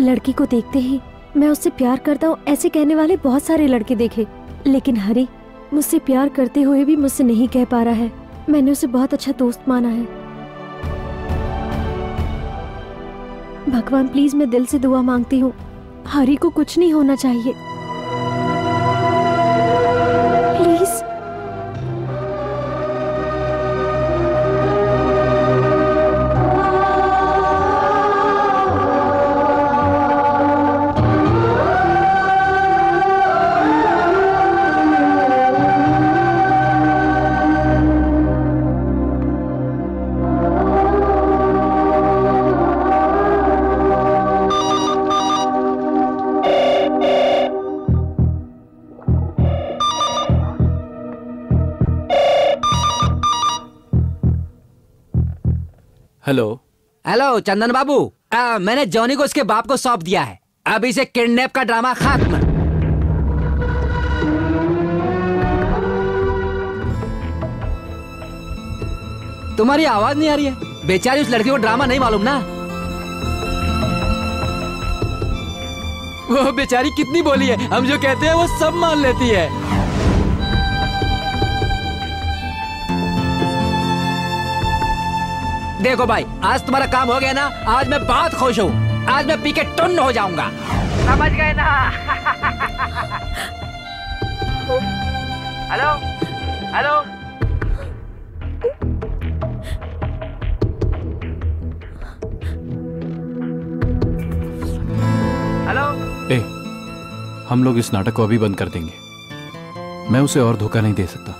लड़की को देखते ही मैं उससे प्यार करता हूँ ऐसे कहने वाले बहुत सारे लड़के देखे। लेकिन हरी, मुझसे प्यार करते हुए भी मुझसे नहीं कह पा रहा है। मैंने उसे बहुत अच्छा दोस्त माना है। भगवान, प्लीज़ मैं दिल से दुआ मांगती हूँ। हरी को कुछ नहीं होना चाहिए। हेलो। हेलो चंदन बाबू। आ, मैंने जॉनी को उसके बाप को सौंप दिया है। अब इसे किडनैप का ड्रामा खत्म। तुम्हारी आवाज़ नहीं आ रही है। बेचारी उस लड़की को ड्रामा नहीं मालूम ना। वो बेचारी कितनी बोली है। हम जो कहते हैं वो सब मान लेती है। देखो भाई आज तुम्हारा काम हो गया ना आज मैं बहुत खुश हूँ। आज मैं पी के टुन्न हो जाऊँगा। समझ गए ना? हेलो? हेलो? हेलो? ए हम लोग इस नाटक को अभी बंद कर देंगे। मैं उसे और धोखा नहीं दे सकता।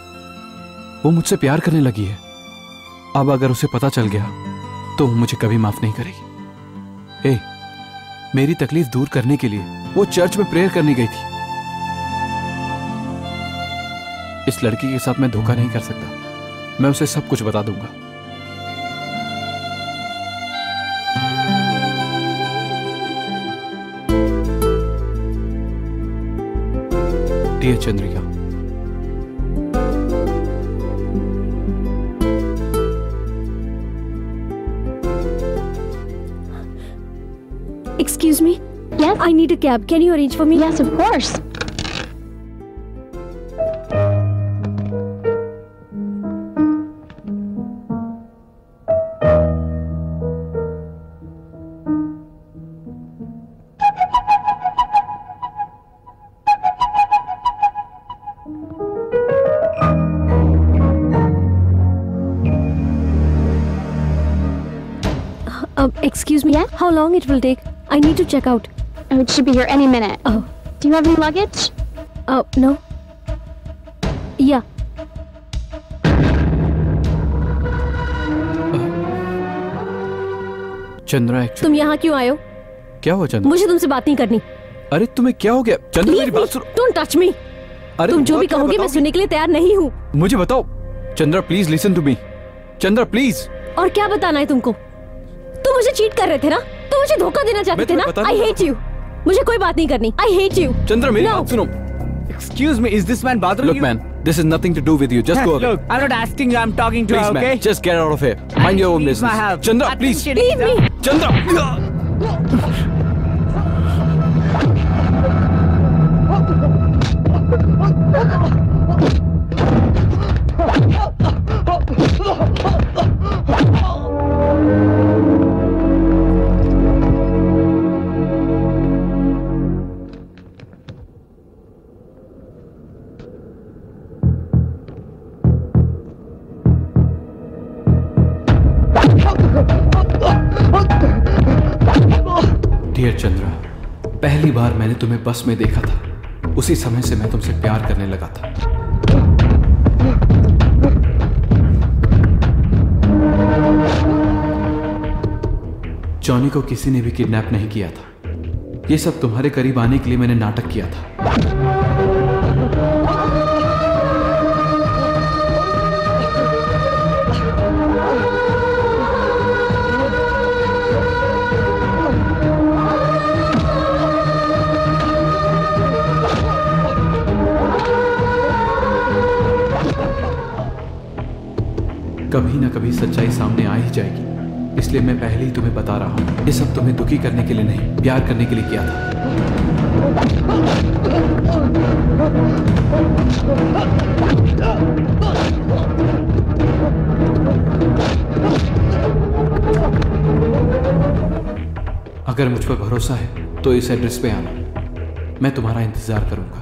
वो मुझसे प्यार करने लगी है। अब अगर उसे पता चल गया तो वो मुझे कभी माफ़ नहीं करेगी। ए, मेरी तकलीफ़ दूर करने के लिए वो चर्च में प्रेयर करने गई थी। इस लड़की के साथ मैं धोखा नहीं कर सकता। मैं उसे सब कुछ बता दूँगा। Dear Chandrika Excuse me? Yes? I need a cab. Can you arrange for me? Yes, of course. Uh, excuse me? Yeah? How long it will take? I need to check out. Oh, it should be here any minute. Oh. Do you have any luggage? Oh, no. Yeah. Chandra actually तुम यहाँ क्यों आए हो? क्या हुआ चंद्रा? मुझे तुमसे बात नहीं करनी। अरे तुम्हें क्या हो गया? चंद्रा मेरी बात सुनो। डोंट टच मी अरे तुम जो भी कहोगे मैं सुनने के लिए तैयार नहीं हूँ। मुझे बताओ। Chandra please listen to me Chandra please और क्या बताना है तुमको? तुम मुझे चीट कर रहे थे ना? मुझे धोखा देना चाहते थे ना आई हेट यू मुझे कोई बात नहीं करनी आई हेट यू चंद्रा मेरी बात सुनो Excuse me, is this man bothering Look you? man, this is nothing to do with you. Just go away. Look, I'm not asking you, I'm talking to Please her, man, okay? just get out of here. Mind I your own Please, business. my help. Chandra, please. Leave me. Chandra. Dear Chandra पहली बार मैंने तुम्हें बस में देखा था। उसी समय से मैं तुमसे प्यार करने लगा था। जॉनी को किसी ने भी किडनैप नहीं किया था। ये सब तुम्हारे करीब आने के लिए मैंने नाटक किया था। कभी ना कभी सच्चाई सामने आ ही जाएगी। इसलिए मैं पहले ही तुम्हें बता रहा हूँ, ये सब तुम्हें दुखी करने के लिए नहीं, प्यार करने के लिए किया था। अगर मुझ पर भरोसा है तो इस एड्रेस पे आना। मैं तुम्हारा इंतज़ार करूँगा।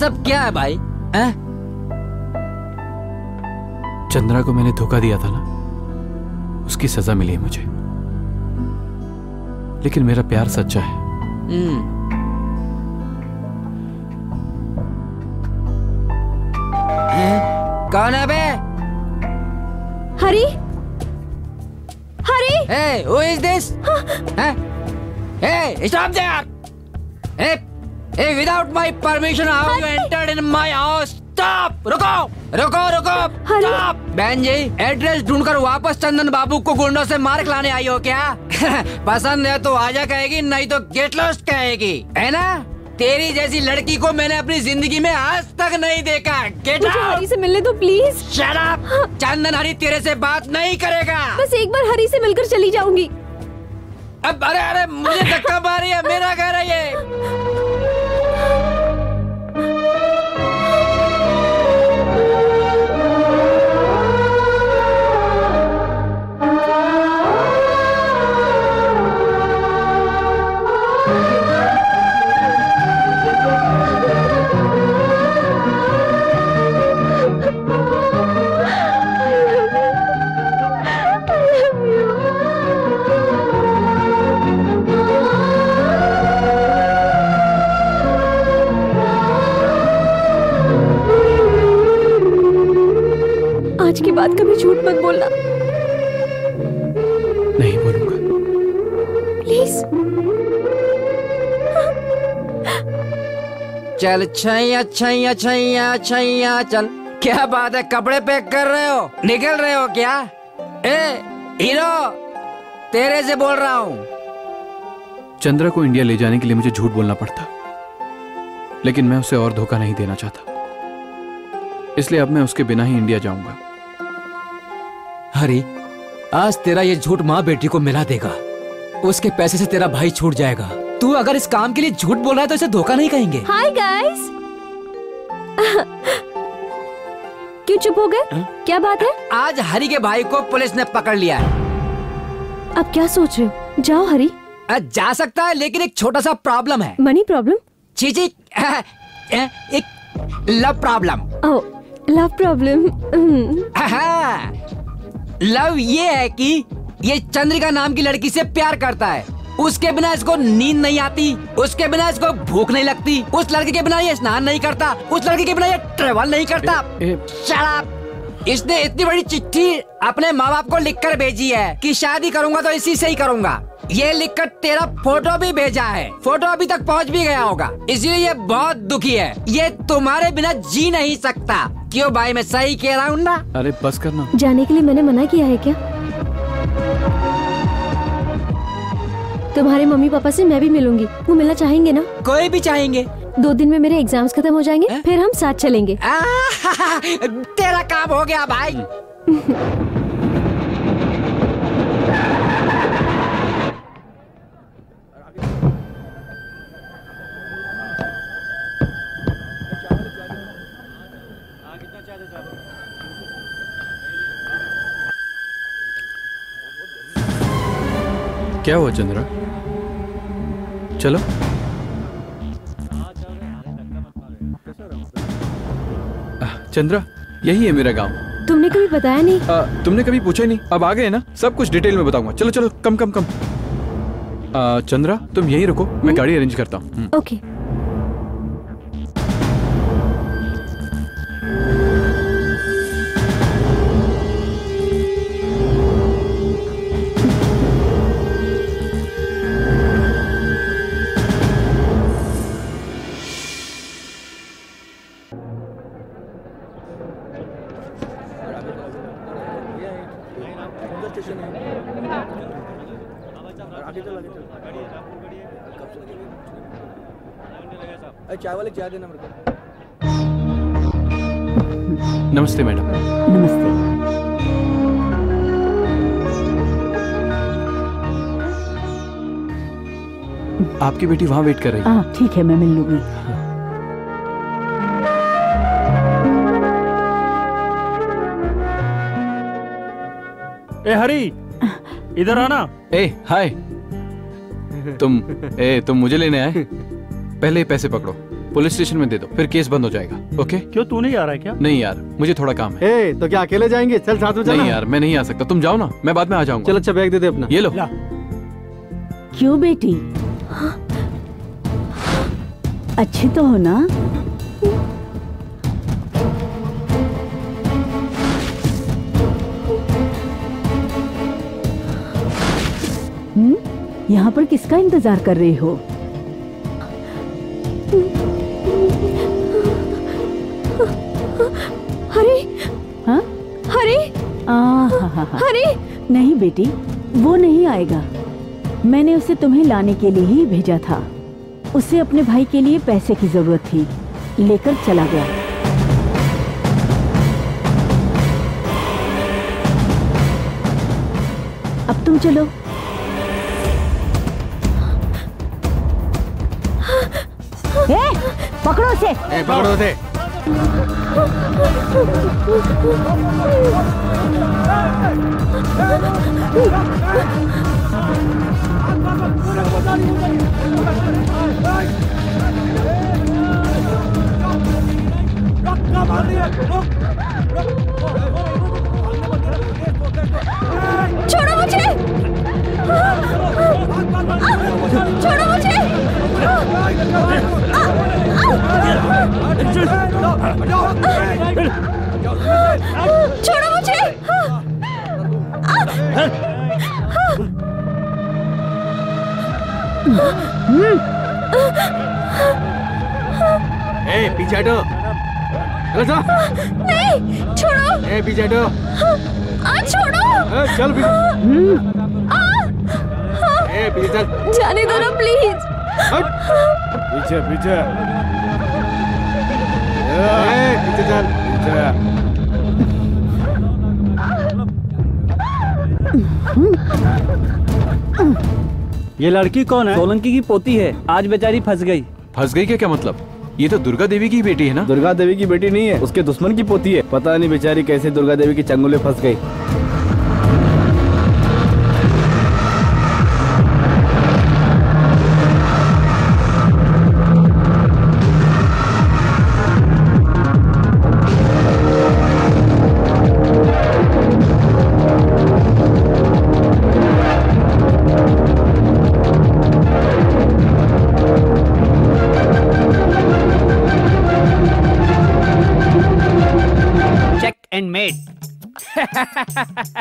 सब क्या है भाई? हैं? चंद्रा को मैंने धोखा दिया था ना? उसकी सजा मिली है मुझे। लेकिन मेरा प्यार सच्चा है। हम्म। कौन है बे? हरी? हरी? Hey, who is this? Huh? Hey, stop there! My permission, how you entered in my house? Stop! रुको, रुको, रुको! Stop! बहन जी, एड्रेस ढूंढकर वापस चंदन बाबू को गुंडों से मार लाने आई हो क्या? पसंद है तो आजा कहेगी, नहीं तो गेट लॉस्ट कहेगी, है ना? तेरी जैसी लड़की को मैंने अपनी ज़िंदगी में आज तक नहीं देखा गेट मुझे हरी से मिलने दो please shut up Chandan Hari तेरे से बात नहीं करेगा बस एक बार हरी से मिलकर चली जाऊँगी अब अरे अरे मुझे धक्का मार रही है मेरा घर है ये झूठ मत बोलना। नहीं बोलूँगा। प्लीज़ चल छैया छैया छैया छैया चल। क्या बात है? कपड़े पैक कर रहे हो? निकल रहे हो क्या? ए हीरो तेरे से बोल रहा हूँ। चंद्रा को इंडिया ले जाने के लिए मुझे झूठ बोलना पड़ता। लेकिन मैं उसे और धोखा नहीं देना चाहता। इसलिए अब मैं उसके बिना ही इंडिया जाऊँगा। हरी आज तेरा ये झूठ माँ बेटी को मिला देगा। उसके पैसे से तेरा भाई छूट जाएगा। तू अगर इस काम के लिए झूठ बोल रहा है तो इसे धोखा नहीं कहेंगे। हाय गाइस क्यों चुप हो गए? क्या बात है? आज हरी के भाई को पुलिस ने पकड़ लिया है। अब क्या सोच रहे हो? जाओ हरी। जा सकता है लेकिन एक छोटा सा प्रॉब्लम है। Money problem? चीची एक love problem. Love problem. Love ये है कि ये चंद्रिका नाम की लड़की से प्यार करता है। उसके बिना इसको नींद नहीं आती उसके बिना इसको भूख नहीं लगती उस लड़के के बिना ये स्नान नहीं करता उस लड़के के बिना ये ट्रेवल नहीं करता। शराब इसने इतनी बड़ी चिट्ठी अपने माँ बाप को लिखकर भेजी है कि शादी करूँगा तो इसी से ही करूँगा। ये लिखकर तेरा फ़ोटो भी भेजा है। फ़ोटो अभी तक पहुँच भी गया होगा। इसलिए ये बहुत दुखी है। ये तुम्हारे बिना जी नहीं सकता। क्यों भाई मैं सही कह रहा हूँ ना? अरे बस करना। जाने के लिए मैंने मना किया है क्या? तुम्हारे मम्मी पापा से मैं भी मिलूँगी। वो मिलना चाहेंगे ना? कोई भी चाहेंगे। दो दिन में मेरे एग्ज़ाम्स खत्म हो जाएँगे फिर हम साथ चलेंगे। तेरा काम हो गया भाई। क्या हुआ चंद्रा? चलो। चंद्रा यही है मेरा गाँव। तुमने कभी बताया नहीं? आ, तुमने कभी पूछा ही नहीं। अब आ गए ना? सब कुछ डिटेल में बताऊँगा। चलो चलो कम कम कम। आ, चंद्रा तुम यही रुको। मैं गाड़ी अरेंज करता हूँ। हम्म। ओके। देना मेरे नमस्ते मैडम। नमस्ते। आपकी बेटी वहाँ वेट कर रही है। हाँ ठीक है मैं मिल लूँगी। ए हरी इधर आना। ए हाय तुम ए तुम मुझे लेने आए? पहले पैसे पकड़ो। पुलिस स्टेशन में दे दो फिर केस बंद हो जाएगा ओके? क्यों तू नहीं आ रहा है क्या? नहीं यार मुझे थोड़ा काम है। ए तो क्या अकेले जाएँगे? चल साथ में नहीं यार मैं नहीं आ सकता तुम जाओ ना मैं बाद में आ जाऊँगा। चल अच्छा बैग दे दे अपना। ये लो। क्यों बेटी? अच्छी तो हो ना? हम्म यहाँ पर किसका इंतज़ार कर रही हो? हरे। हाँ? हरे। हरे। नहीं बेटी वो नहीं आएगा। मैंने उसे तुम्हें लाने के लिए ही भेजा था। उसे अपने भाई के लिए पैसे की ज़रूरत थी। लेकर चला गया। अब तुम चलो। ए, पकड़ो उसे। ए, पकड़ो उसे। छोड़ो मुझे। छोड़ो मुझे छोड़ो मुझे। ए पीछे हटो। नहीं छोड़ो। ए पीछे हटो। छोड़ो। चल ए पीछे चल। जाने दो ना प्लीज़ पीछे पीछे। ए पीछे चल पीछे। ये लड़की कौन है? सोलंकी की पोती है। आज बेचारी फंस गई। फंस गई क्या क्या मतलब? ये तो दुर्गा देवी की बेटी है ना? दुर्गा देवी की बेटी नहीं है उसके दुश्मन की पोती है। पता नहीं बेचारी कैसे दुर्गा देवी की चंगुले फंस गई।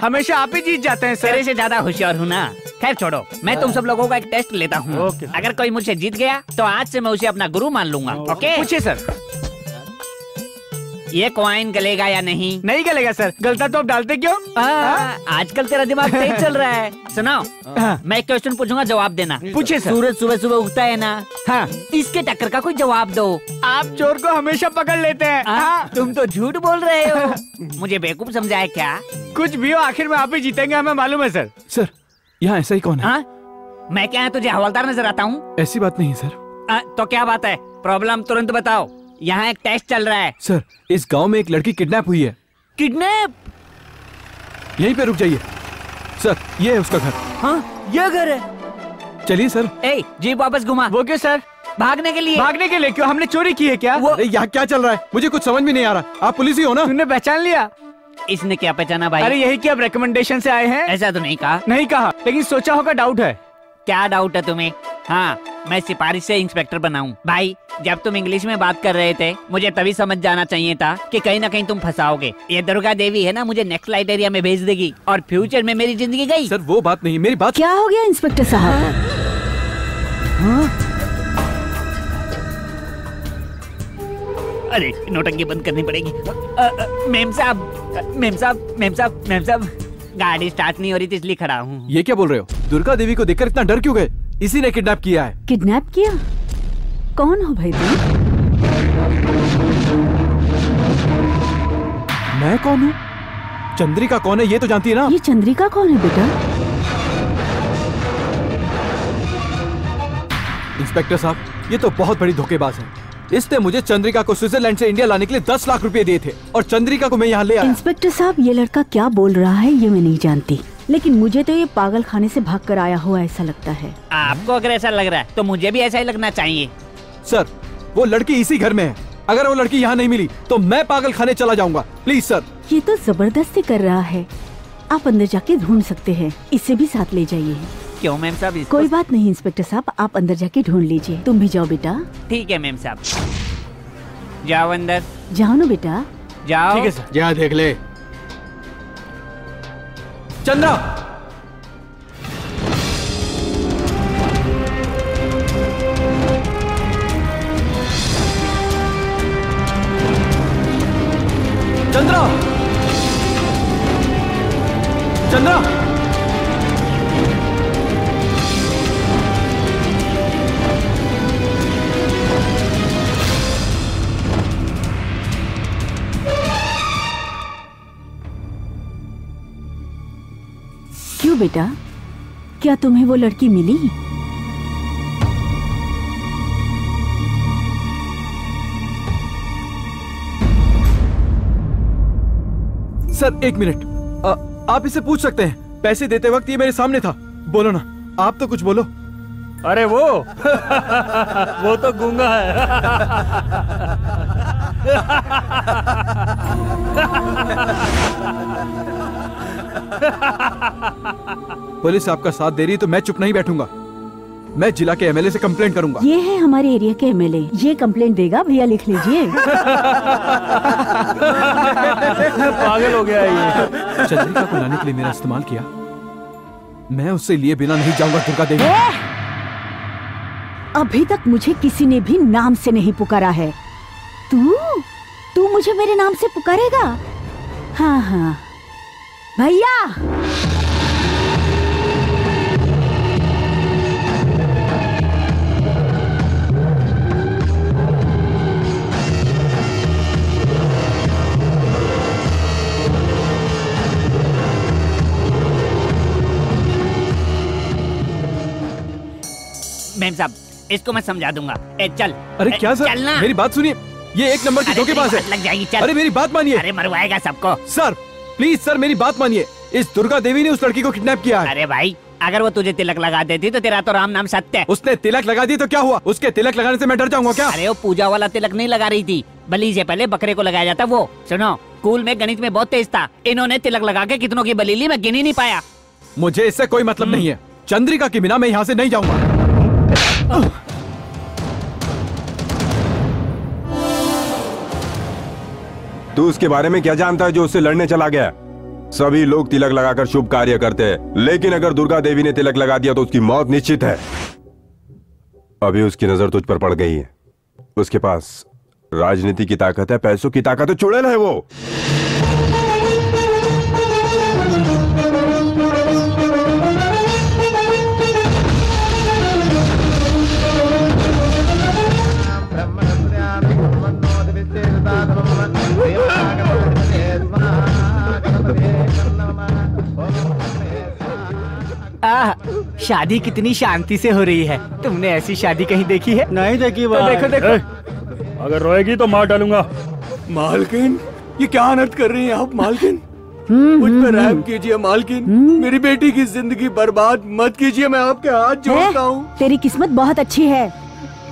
हमेशा आप ही जीत जाते हैं सर। तेरे से ज़्यादा होशियार हूँ ना। खैर छोड़ो मैं तुम सब लोगों का एक टेस्ट लेता हूँ। अगर कोई मुझसे जीत गया तो आज से मैं उसे अपना गुरु मान लूँगा ओके? पूछिए सर। ये क्वाइन गलेगा या नहीं? नहीं गलेगा सर गलता तो आप डालते क्यों? आ, आजकल तेरा दिमाग तेज चल रहा है। सुनाओ मैं एक क्वेश्चन पूछूँगा जवाब देना। पूछे सर। सूरज सुबह सुबह उगता है ना? हाँ। इसके टक्कर का कोई जवाब दो। आप चोर को हमेशा पकड़ लेते हैं। हाँ, तुम तो झूठ बोल रहे हो। मुझे बेवकूफ़ समझा है क्या? कुछ भी हो आखिर में आप ही जीतेंगे हमें मालूम है सर सर यहाँ ऐसा ही कौन है? हाँ? मैं क्या है तुझे हवलदार नज़र आता हूँ? ऐसी बात नहीं सर आ, तो क्या बात है? प्रॉब्लम तुरंत बताओ। यहाँ एक टेस्ट चल रहा है। सर इस गाँव में एक लड़की किडनैप हुई है। किडनैप यहीं पे रुक जाइए। सर ये है उसका घर। हाँ ये घर है। चलिए सर। ए जीप वापस घुमा। वो क्यों सर? भागने के लिए। भागने के लिए क्यों? हमने चोरी की है क्या? वो अरे यहाँ क्या चल रहा है? मुझे कुछ समझ में नहीं आ रहा। आप पुलिस ही हो ना? तुमने पहचान लिया? इसने क्या पहचाना भाई? अरे यही कि आप रिकमेंडेशन से आए हैं? ऐसा तो नहीं कहा। नहीं कहा लेकिन सोचा होगा डाउट है। क्या डाउट है तुम्हें? हाँ मैं सिपारिश से इंस्पेक्टर बनाऊँ। भाई जब तुम इंग्लिश में बात कर रहे थे मुझे तभी समझ जाना चाहिए था कि कहीं ना कहीं तुम फंसाओगे। ये दुर्गा देवी है ना मुझे नेक्स्ट लाइट एरिया में भेज देगी और फ्यूचर में मेरी ज़िंदगी गई। सर वो बात नहीं मेरी बात क्या हो गया इंस्पेक्टर साहब? अरे नोटंकी बंद करनी पड़ेगी। मेम साहब मेम साहब मेम साहब मेम साहब। गाड़ी स्टार्ट नहीं हो रही थी इसलिए खड़ा हूँ। ये क्या बोल रहे हो? दुर्गा देवी को देखकर इतना डर क्यों गए? इसी ने किडनैप किया है। किडनैप किया? कौन हो भाई तुम? मैं कौन हूँ? चंद्रिका कौन है ये तो जानती है ना? ये चंद्रिका कौन है बेटा? इंस्पेक्टर साहब ये तो बहुत बड़ी धोखेबाज है। इसने मुझे चंद्रिका को स्विट्जरलैंड से इंडिया लाने के लिए दस लाख रुपए दिए थे और चंद्रिका को मैं यहाँ ले आया। इंस्पेक्टर साहब ये लड़का क्या बोल रहा है ये मैं नहीं जानती। लेकिन मुझे तो ये पागल खाने से भाग कर आया हुआ ऐसा लगता है। आपको अगर ऐसा लग रहा है तो मुझे भी ऐसा ही लगना चाहिए। सर वो लड़की इसी घर में है। अगर वो लड़की यहाँ नहीं मिली तो मैं पागल खाने चला जाऊँगा। Please sir. ये तो ज़बरदस्ती कर रहा है। आप अंदर जाके ढूंढ सकते हैं इसे भी साथ ले जाइए। क्यों मैम साहब? इसको कोई बात नहीं इंस्पेक्टर साहब आप अंदर जाके ढूंढ लीजिए। तुम भी जाओ बेटा। ठीक है मैम साहब। जाओ अंदर। जाओ ना बेटा। जाओ। ठीक है सर। जा देख ले। चंद्रा! चंद्रा! चंद्रा! बेटा? क्या तुम्हें वो लड़की मिली? सर एक मिनट। अ, आप इसे पूछ सकते हैं। पैसे देते वक्त ये मेरे सामने था। बोलो ना आप तो कुछ बोलो। अरे वो? वो तो गूँगा है। पुलिस आपका साथ दे रही है तो मैं चुप नहीं बैठूँगा। मैं जिला के एमएलए से कंप्लेंट करूँगा। ये है हमारे एरिया के एमएलए। ये कंप्लेंट देगा भैया लिख लीजिए। पागल हो गया ये। चंद्रिका को लाने के लिए मेरा इस्तेमाल किया। मैं उससे लिए बिना नहीं जाऊँगा दुर्गा देवी। अभी तक मुझे किसी ने भी नाम से नहीं पुकारा है। तू? तू मुझे मेरे नाम से पुकारेगा? हाँ हाँ। भैया! मैम साहब इसको मैं समझा दूँगा। ए, चल। अरे क्या सर? चलना। मेरी बात सुनिए। ये एक नंबर की धोखेबाज है। लग जाएगी चल। अरे मेरी बात मानिए। अरे मरवाएगा सबको। सर प्लीज़ सर मेरी बात मानिए। इस दुर्गा देवी ने उस लड़की को किडनैप किया है। अरे भाई अगर वो तुझे तिलक लगा देती तो तेरा तो राम नाम सत्य है। उसने तिलक लगा दी तो क्या हुआ? उसके तिलक लगाने से मैं डर जाऊँगा क्या? अरे वो पूजा वाला तिलक नहीं लगा रही थी। बलि से पहले बकरे को लगाया जाता वो सुनो स्कूल में गणित में बहुत तेज था। इन्होंने तिलक लगा के कितनों की बली ली मैं गिन नहीं पाया। मुझे इससे कोई मतलब नहीं है। चंद्रिका के बिना मैं यहाँ से नहीं जाऊँगा। तू उसके बारे में क्या जानता है जो उससे लड़ने चला गया? सभी लोग तिलक लगाकर शुभ कार्य करते हैं, लेकिन अगर दुर्गा देवी ने तिलक लगा दिया तो उसकी मौत निश्चित है। अभी उसकी नज़र तुझ पर पड़ गई है। उसके पास राजनीति की ताकत है, पैसों की ताकत है, चुड़ैल है वो। आह, शादी कितनी शांति से हो रही है। तुमने ऐसी शादी कहीं देखी है? नहीं देखी तो देखो देखो। अगर रोएगी तो मार डालूँगा। मालकिन ये क्या अनर्थ कर रही हैं आप मालकिन? मुझ पर रहम कीजिए मालकिन। मेरी बेटी की ज़िंदगी बर्बाद मत कीजिए मैं आपके हाथ जोड़ता हूँ। तेरी किस्मत बहुत अच्छी है।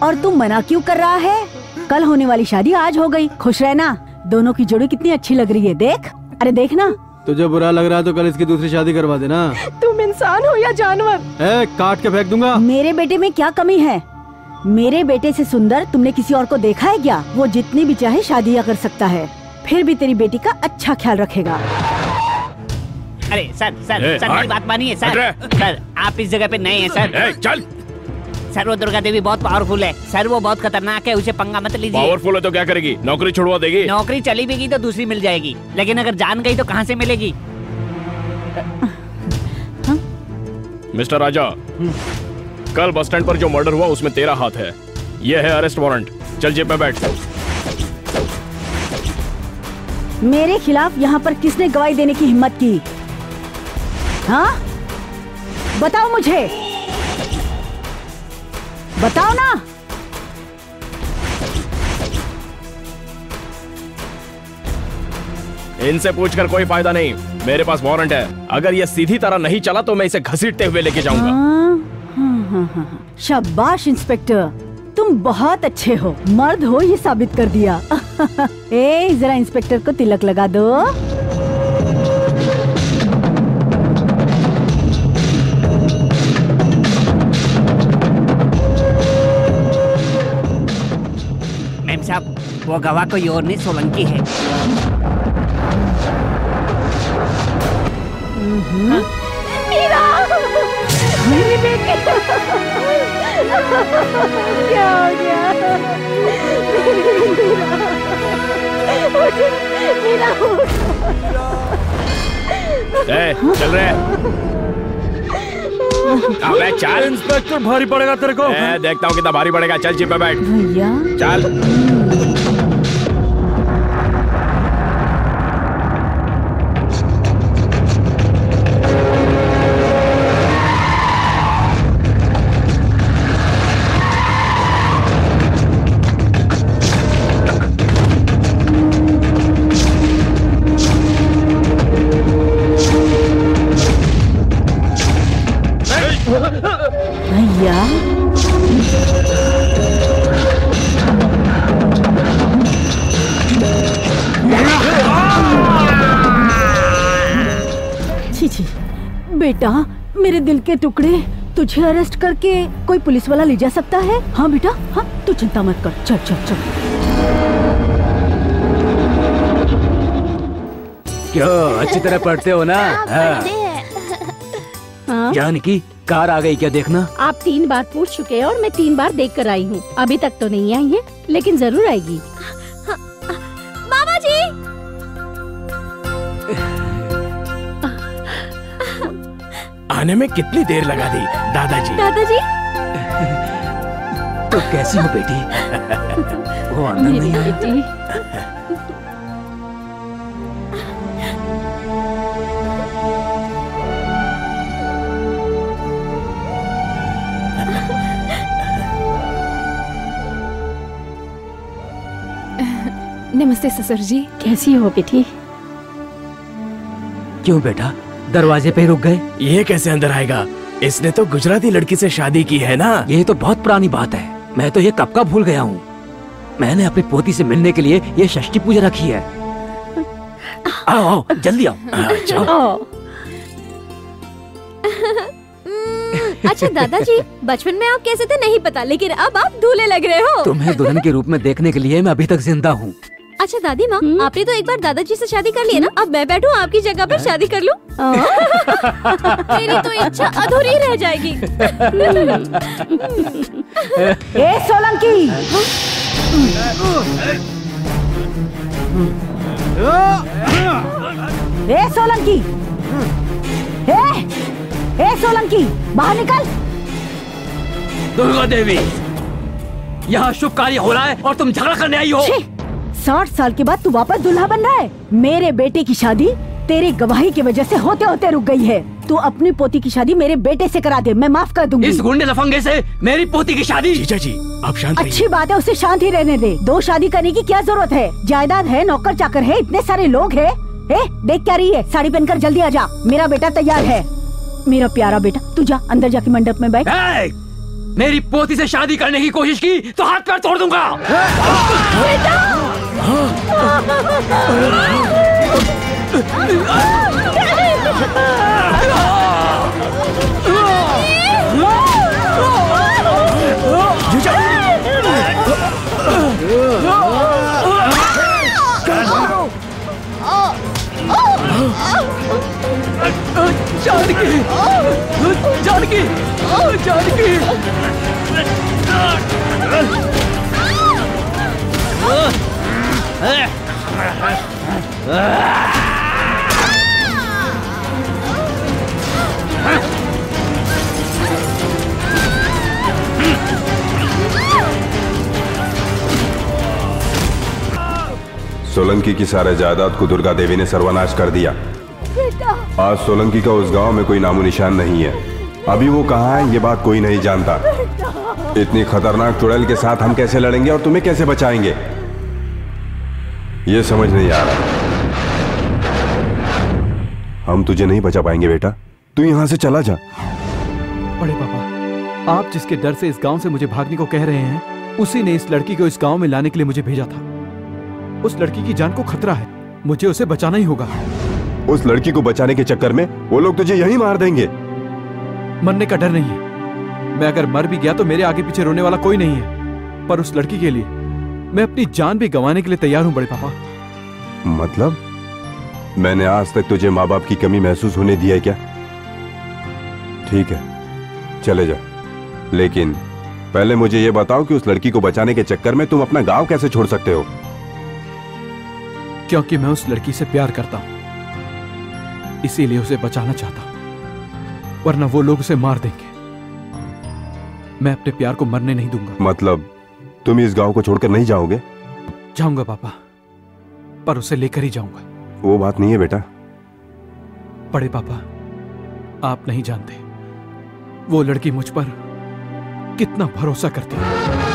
और तुम मना क्यों कर रहा है? कल होने वाली शादी आज हो गई। खुश रहना। दोनों की जोड़ी कितनी अच्छी लग रही है देख। अरे देखना तुझे बुरा लग रहा है तो कल इसकी दूसरी शादी करवा देना। तुम इंसान हो या जानवर? ए, काट के फेंक दूँगा। मेरे बेटे में क्या कमी है? मेरे बेटे से सुंदर तुमने किसी और को देखा है क्या? वो जितनी भी चाहे शादियाँ कर सकता है। फिर भी तेरी बेटी का अच्छा ख्याल रखेगा। अरे सर सर ए, सर मेरी बात मानिए सर। सर आप इस जगह पे नए हैं सर। ए, चल। सर वो दुर्गा देवी बहुत पावरफुल है। सर वो बहुत खतरनाक है उसे पंगा मत लीजिए। पावरफुल है तो क्या करेगी? नौकरी छुड़वा देगी? नौकरी चली भी गई तो दूसरी मिल जाएगी। लेकिन अगर जान गई तो कहाँ से मिलेगी? मिस्टर राजा कल बस स्टैंड पर जो मर्डर हुआ उसमें तेरा हाथ है। ये है अरेस्ट वारंट चल जेब में बैठ। मेरे खिलाफ यहाँ पर किसने गवाही देने की हिम्मत की? हाँ? बताओ मुझे। बताओ ना। इनसे पूछकर कोई फ़ायदा नहीं। मेरे पास वारंट है। अगर ये सीधी तरह नहीं चला तो मैं इसे घसीटते हुए लेके जाऊँगा। हाँ, हाँ, हाँ, हाँ, हाँ। शाबाश इंस्पेक्टर। तुम बहुत अच्छे हो। मर्द हो ये साबित कर दिया। ए जरा इंस्पेक्टर को तिलक लगा दो। वो गवाह कोई और नहीं सोलंकी है। मीरा! मेरी बेटी! क्या हो गया? मीरा! चल रहे अबे चल। इंस्पेक्टर भारी पड़ेगा तेरे को। ए, देखता हूँ कितना भारी पड़ेगा। चल जीप पे बैठ। भैया? चल। के टुकड़े तुझे अरेस्ट करके कोई पुलिस वाला ले जा सकता है? हाँ बेटा। हाँ तू चिंता मत कर। चल चल चल। क्यों? अच्छी तरह पढ़ते हो ना? हाँ। हाँ? जानकी कार आ गई क्या देखना? आप तीन बार पूछ चुके हैं और मैं तीन बार देख कर आई हूँ। अभी तक तो नहीं आई है लेकिन ज़रूर आएगी। आने में कितनी देर लगा दी दादाजी? दादाजी? तो कैसी हो बेटी? वो अंदर मेरी नहीं है बेटी। नमस्ते ससुर जी कैसी हो बेटी? क्यों बेटा? दरवाजे पे रुक गए। ये कैसे अंदर आएगा? इसने तो गुजराती लड़की से शादी की है ना? ये तो बहुत पुरानी बात है। मैं तो ये कब का भूल गया हूँ। मैंने अपनी पोती से मिलने के लिए ये षष्ठी पूजा रखी है। आओ आओ जल्दी आओ। ओ, अच्छा दादाजी बचपन में आप कैसे थे? नहीं पता लेकिन अब आप दूल्हे लग रहे हो। तुम्हें दुल्हन के रूप में देखने के लिए मैं अभी तक ज़िंदा हूँ। अच्छा दादी माँ आपने तो एक बार दादाजी से शादी कर ली है ना? अब मैं बैठू आपकी जगह पर शादी कर लूँ? मेरी तो इच्छा अधूरी रह जाएगी। ए सोलंकी। ए सोलंकी। ए ए सोलंकी बाहर निकल। दुर्गा देवी यहाँ शुभ कार्य हो रहा है और तुम झगड़ा करने आई हो। साठ साल के बाद तू वापस दुल्हा बन रहा है? मेरे बेटे की शादी तेरी गवाही की वजह से होते होते रुक गई है। तू अपनी पोती की शादी मेरे बेटे से करा दे मैं माफ़ कर दूँगी। इस गुंडे लफंगे से मेरी पोती की शादी। जीजा जी अब शांत अच्छी बात है उसे शांति रहने दे। दो शादी करने की क्या ज़रूरत है? जायदाद है नौकर चाकर है इतने सारे लोग है। ए, देख क्या रही है? साड़ी पहनकर जल्दी आ जा। मेरा बेटा तैयार है। मेरा प्यारा बेटा तू जा अंदर जाके मंडप में बैठ। मेरी पोती से शादी करने की कोशिश की तो हाथ पैर तोड़ दूँगा। जानकी जानकी जानकी। सोलंकी की सारे जायदाद को दुर्गा देवी ने सर्वनाश कर दिया। आज सोलंकी का उस गाँव में कोई नामो निशान नहीं है। अभी वो कहाँ है ये बात कोई नहीं जानता। इतनी खतरनाक चुड़ैल के साथ हम कैसे लड़ेंगे और तुम्हें कैसे बचाएँगे? ये समझ नहीं आ रहा। हम तुझे नहीं बचा पाएँगे बेटा। तू यहाँ से चला जा। बड़े पापा आप जिसके डर से इस गाँव से मुझे भागने को कह रहे हैं उसी ने इस लड़की को इस गाँव में लाने के लिए मुझे भेजा था। उस लड़की की जान को खतरा है। मुझे उसे बचाना ही होगा। उस लड़की को बचाने के चक्कर में वो लोग तुझे यही मार देंगे। मरने का डर नहीं है। मैं अगर मर भी गया तो मेरे आगे पीछे रोने वाला कोई नहीं है। पर उस लड़की के लिए मैं अपनी जान भी गंवाने के लिए तैयार हूँ बड़े पापा। मतलब? मैंने आज तक तुझे माँ बाप की कमी महसूस होने दी है क्या? ठीक है चले जाओ लेकिन पहले मुझे यह बताओ कि उस लड़की को बचाने के चक्कर में तुम अपना गाँव कैसे छोड़ सकते हो? क्योंकि मैं उस लड़की से प्यार करता हूँ। इसीलिए उसे बचाना चाहता हूँ। वरना वो लोग उसे मार देंगे। मैं अपने प्यार को मरने नहीं दूँगा। मतलब तुम इस गाँव को छोड़कर नहीं जाओगे? जाऊँगा पापा पर उसे लेकर ही जाऊँगा। वो बात नहीं है बेटा। बड़े पापा आप नहीं जानते वो लड़की मुझ पर कितना भरोसा करती है।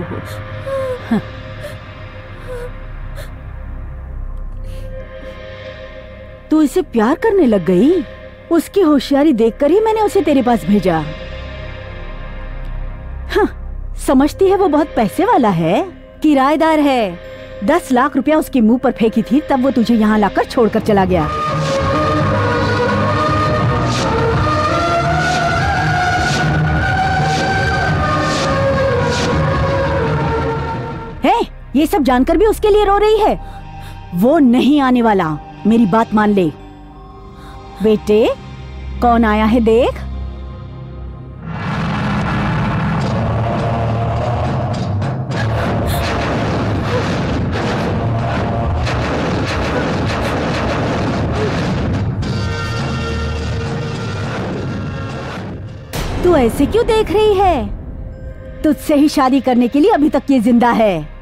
तू इसे प्यार करने लग गई? उसकी होशियारी देखकर ही मैंने उसे तेरे पास भेजा। हाँ, समझती है वो बहुत पैसे वाला है। किराएदार है। दस लाख रुपया उसके मुँह पर फेंकी थी तब वो तुझे यहाँ लाकर छोड़कर चला गया। ये सब जानकर भी उसके लिए रो रही है। वो नहीं आने वाला। मेरी बात मान ले। बेटे, कौन आया है देख? तू ऐसे क्यों देख रही है? तुझसे ही शादी करने के लिए अभी तक ये ज़िंदा है।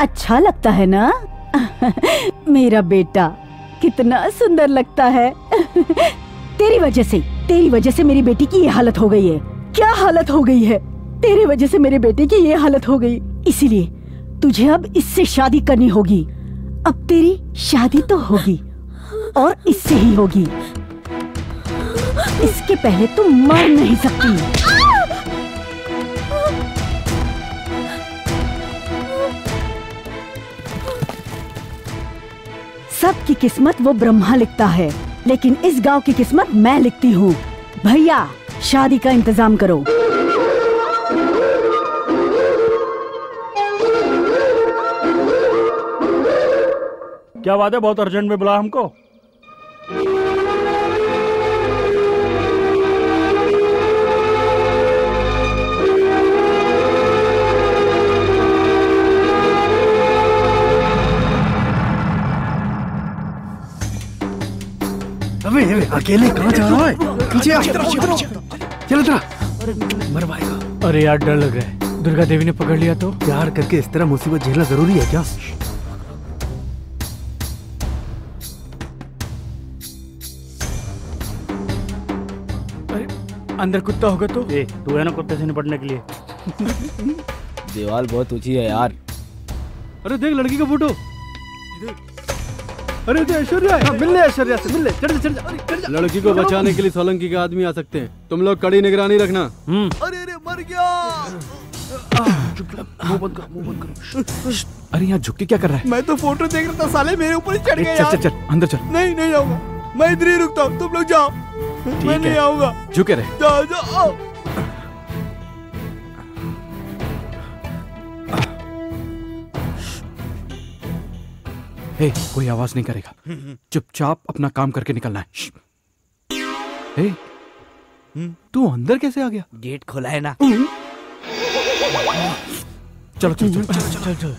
अच्छा लगता है ना? मेरा बेटा, कितना सुंदर लगता है। तेरी वजह से, तेरी वजह से मेरी बेटी की ये हालत हो गई है। क्या हालत हो गई है? तेरी वजह से मेरे बेटे की ये हालत हो गई। इसीलिए तुझे अब इससे शादी करनी होगी। अब तेरी शादी तो होगी, और इससे ही होगी। इसके पहले तुम मर नहीं सकती। सबकी किस्मत वो ब्रह्मा लिखता है, लेकिन इस गाँव की किस्मत मैं लिखती हूँ। भैया, शादी का इंतज़ाम करो। क्या बात है, बहुत अर्जेंट में बुला हमको? अबे अबे अकेले कहाँ जा रहा है? पीछे आ चल इधर मरवाएगा। अरे यार डर लग रहा है। दुर्गा देवी ने पकड़ लिया तो। प्यार करके इस तरह मुसीबत झेलना ज़रूरी है क्या? अरे अंदर कुत्ता होगा तो। ए, तू है ना कुत्ते से निपटने के लिए। दीवार बहुत ऊँची है यार। अरे देख लड़की का फ़ोटो। अरे देख ऐश्वर्या है। मिल ले ऐश्वर्या से मिल ले चढ़ चढ़ जा। अरे, चढ़ जा। लड़की को बचाने के लिए सोलंकी के आदमी आ सकते हैं। तुम लोग कड़ी निगरानी रखना। अरे अरे मर गया। मुँह बंद कर मुँह बंद कर। अरे यहाँ झुक के क्या कर रहा है? मैं तो फ़ोटो देख रहा था साले मेरे ऊपर ही चढ़ गया चल चल चल अंदर चल। नहीं नहीं जाऊँगा मैं इधर ही रुकता हूँ तुम लोग जाओ। मैं नहीं आऊँगा। झुके रहे। जाओ जाओ हे कोई आवाज़ नहीं करेगा। चुपचाप अपना काम करके निकलना है। हे तू अंदर कैसे आ गया? गेट खोला है ना? चलो चलो चलो चलो चलो चल चल।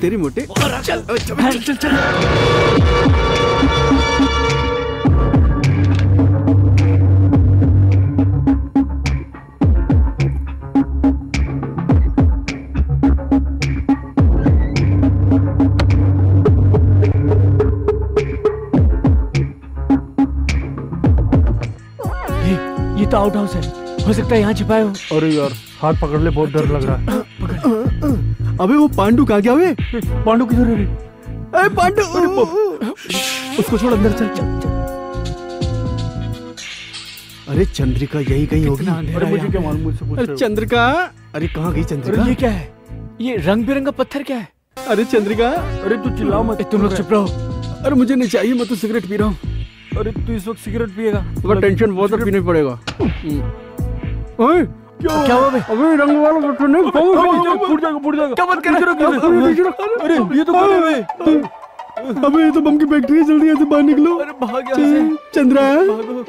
तेरी मोटे। चल चल चल चल। तो आउट हाउस है। हो सकता है यहाँ छिपाए हो। अरे यार हाथ पकड़ ले बहुत डर लग रहा है। अबे वो पांडु कहाँ गया वे? पांडु किधर है? अरे पांडु उसको छोड़ अंदर चल। चल चल। अरे चंद्रिका यही कहीं होगी। अरे मुझे क्या मालूम मुझसे पूछ अरे रहे हो? चंद्रिका अरे कहाँ गई चंद्रिका? ये क्या है? ये रंग बिरंगा पत्थर क्या है? अरे चंद्रिका अरे तू चिल्लाओ मत तुम लोग चुप रहो। अरे मुझे नहीं चाहिए मैं तो सिगरेट पी रहा हूँ। अरे तू इस वक्त सिगरेट पिएगा। अगर टेंशन बहुत है पीना पड़ेगा। ओए क्या क्या हुआ? अबे रंग वाला पत्थर नहीं फूट जाएगा फूट जाएगा। क्या बात कर रहे हो? अरे ये तो बम है। अबे ये तो बम की फैक्ट्री है जल्दी यहाँ से बाहर निकलो। अरे भाग यहाँ से। चंद्रा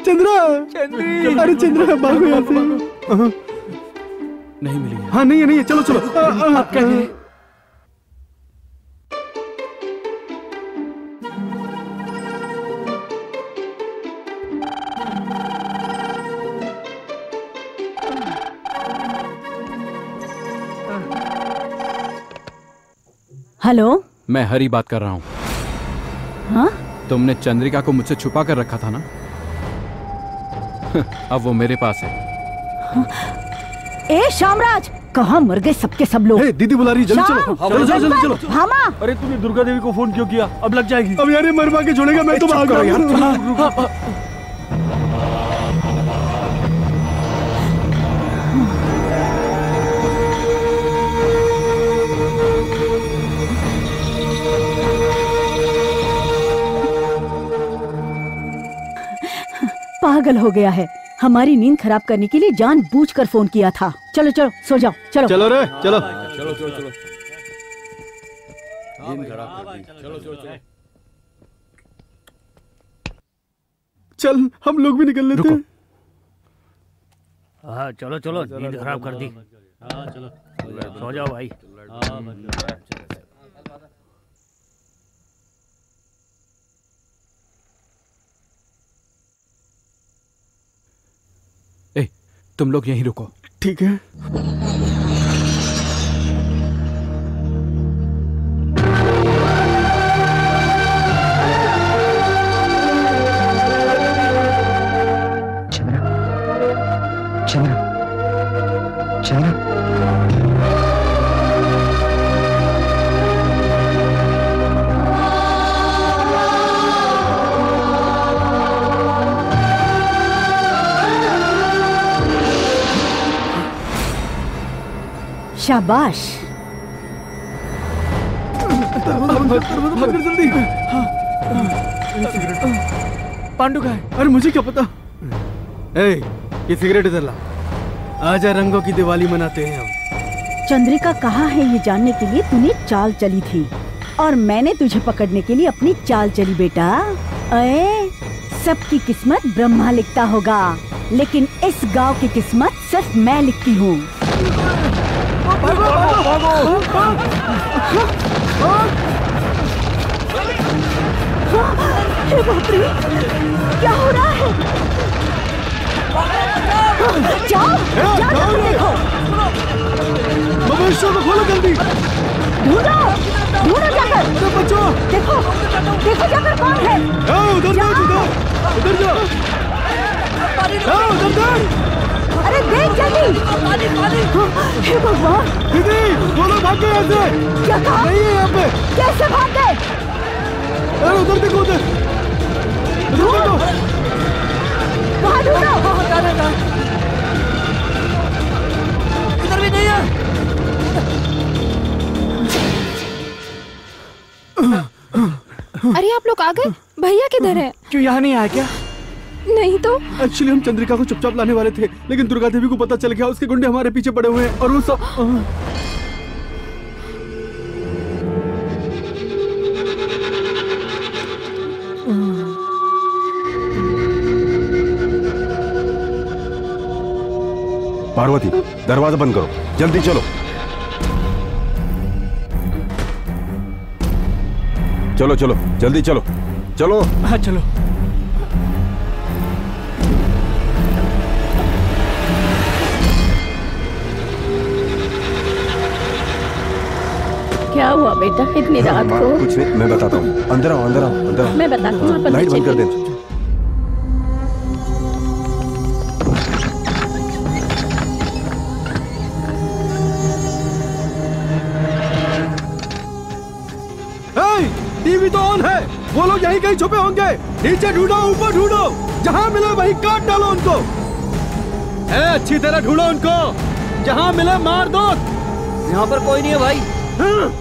चंद्रा अरे चंद्रा भागो यहाँ से। नहीं मिली हाँ। नहीं है नहीं है। चलो चलो। आप क्या हेलो? मैं हरी बात कर रहा हूँ। हाँ? तुमने चंद्रिका को मुझसे छुपा कर रखा था ना? अब वो मेरे पास है। ए शामराज! कहा मर गए सबके सब लोग? दीदी बुला रही है, जल्दी चलो। श्याम, चलो, चलो, जल्दी चलो। भामा अरे तूने दुर्गा देवी को फ़ोन क्यों किया? अब लग जाएगी। अब यार ये मरवा के छोड़ेगा मैं तो भाग रहा हूँ। पागल हो गया है। हमारी नींद खराब करने के लिए जान बूझ कर फ़ोन किया था। चलो चलो सो जाओ चलो। चलो रे चलो। चलो चलो चलो। नींद खराब चलो चलो चलो। चल हम लोग भी निकल लेते हैं। हाँ चलो चलो नींद खराब कर दी। चलो। सो जाओ भाई। तुम लोग यहीं रुको। ठीक है। शाबाश। जल्दी पांडु का है? अरे मुझे क्या पता? ए ये सिगरेट इधर ला। आजा रंगों की दिवाली मनाते हैं हम। चंद्रिका कहाँ है ये जानने के लिए तूने चाल चली थी? और मैंने तुझे पकड़ने के लिए अपनी चाल चली बेटा। अरे सबकी किस्मत ब्रह्मा लिखता होगा लेकिन इस गाँव की किस्मत सिर्फ़ मैं लिखती हूँ। हे बाप रे क्या हो रहा है जाओ जाओ को खोलो जल्दी ढूंढो ढूंढो जाकर बच्चों देखो देखो जाकर कौन है उधर उधर उधर जाओ उधर जाओ अरे देख जल्दी हे भगवान! दीदी दोनों भाग गए यहाँ से क्या कहा नहीं है यहाँ पे कैसे भाग गए? अरे उधर देखो उधर उधर देखो वहाँ ढूंढो? इधर भी नहीं है अरे आप लोग आ गए? भैया किधर है? क्यों यहाँ नहीं आया क्या? नहीं तो? एक्चुअली हम चंद्रिका को चुपचाप लाने वाले थे लेकिन दुर्गा देवी को पता चल गया उसके गुंडे हमारे पीछे पड़े हुए हैं और वो सब पार्वती दरवाज़ा बंद करो। जल्दी चलो। चलो चलो जल्दी चलो। चलो। हाँ चलो। क्या हुआ बेटा? इतनी रात को? कुछ नहीं मैं बताता हूँ। अंदर आओ अंदर आओ अंदर आओ। मैं बताता हूँ लाइट बंद कर दे। टीवी तो ऑन है। वो लोग यहीं कहीं छुपे होंगे। नीचे ढूंढो ऊपर ढूंढो। जहाँ मिले वहीं काट डालो उनको। ए, अच्छी तरह ढूंढो उनको। जहाँ मिले मार दो। यहाँ पर कोई नहीं है भाई। हाँ।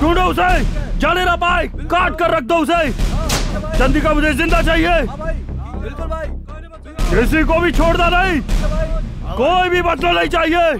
ढूंढो उसे। जाने ना पाए, काट कर रख दो उसे। चंदी का मुझे ज़िंदा चाहिए। किसी को भी छोड़ना नहीं। कोई भी बदला नहीं चाहिए।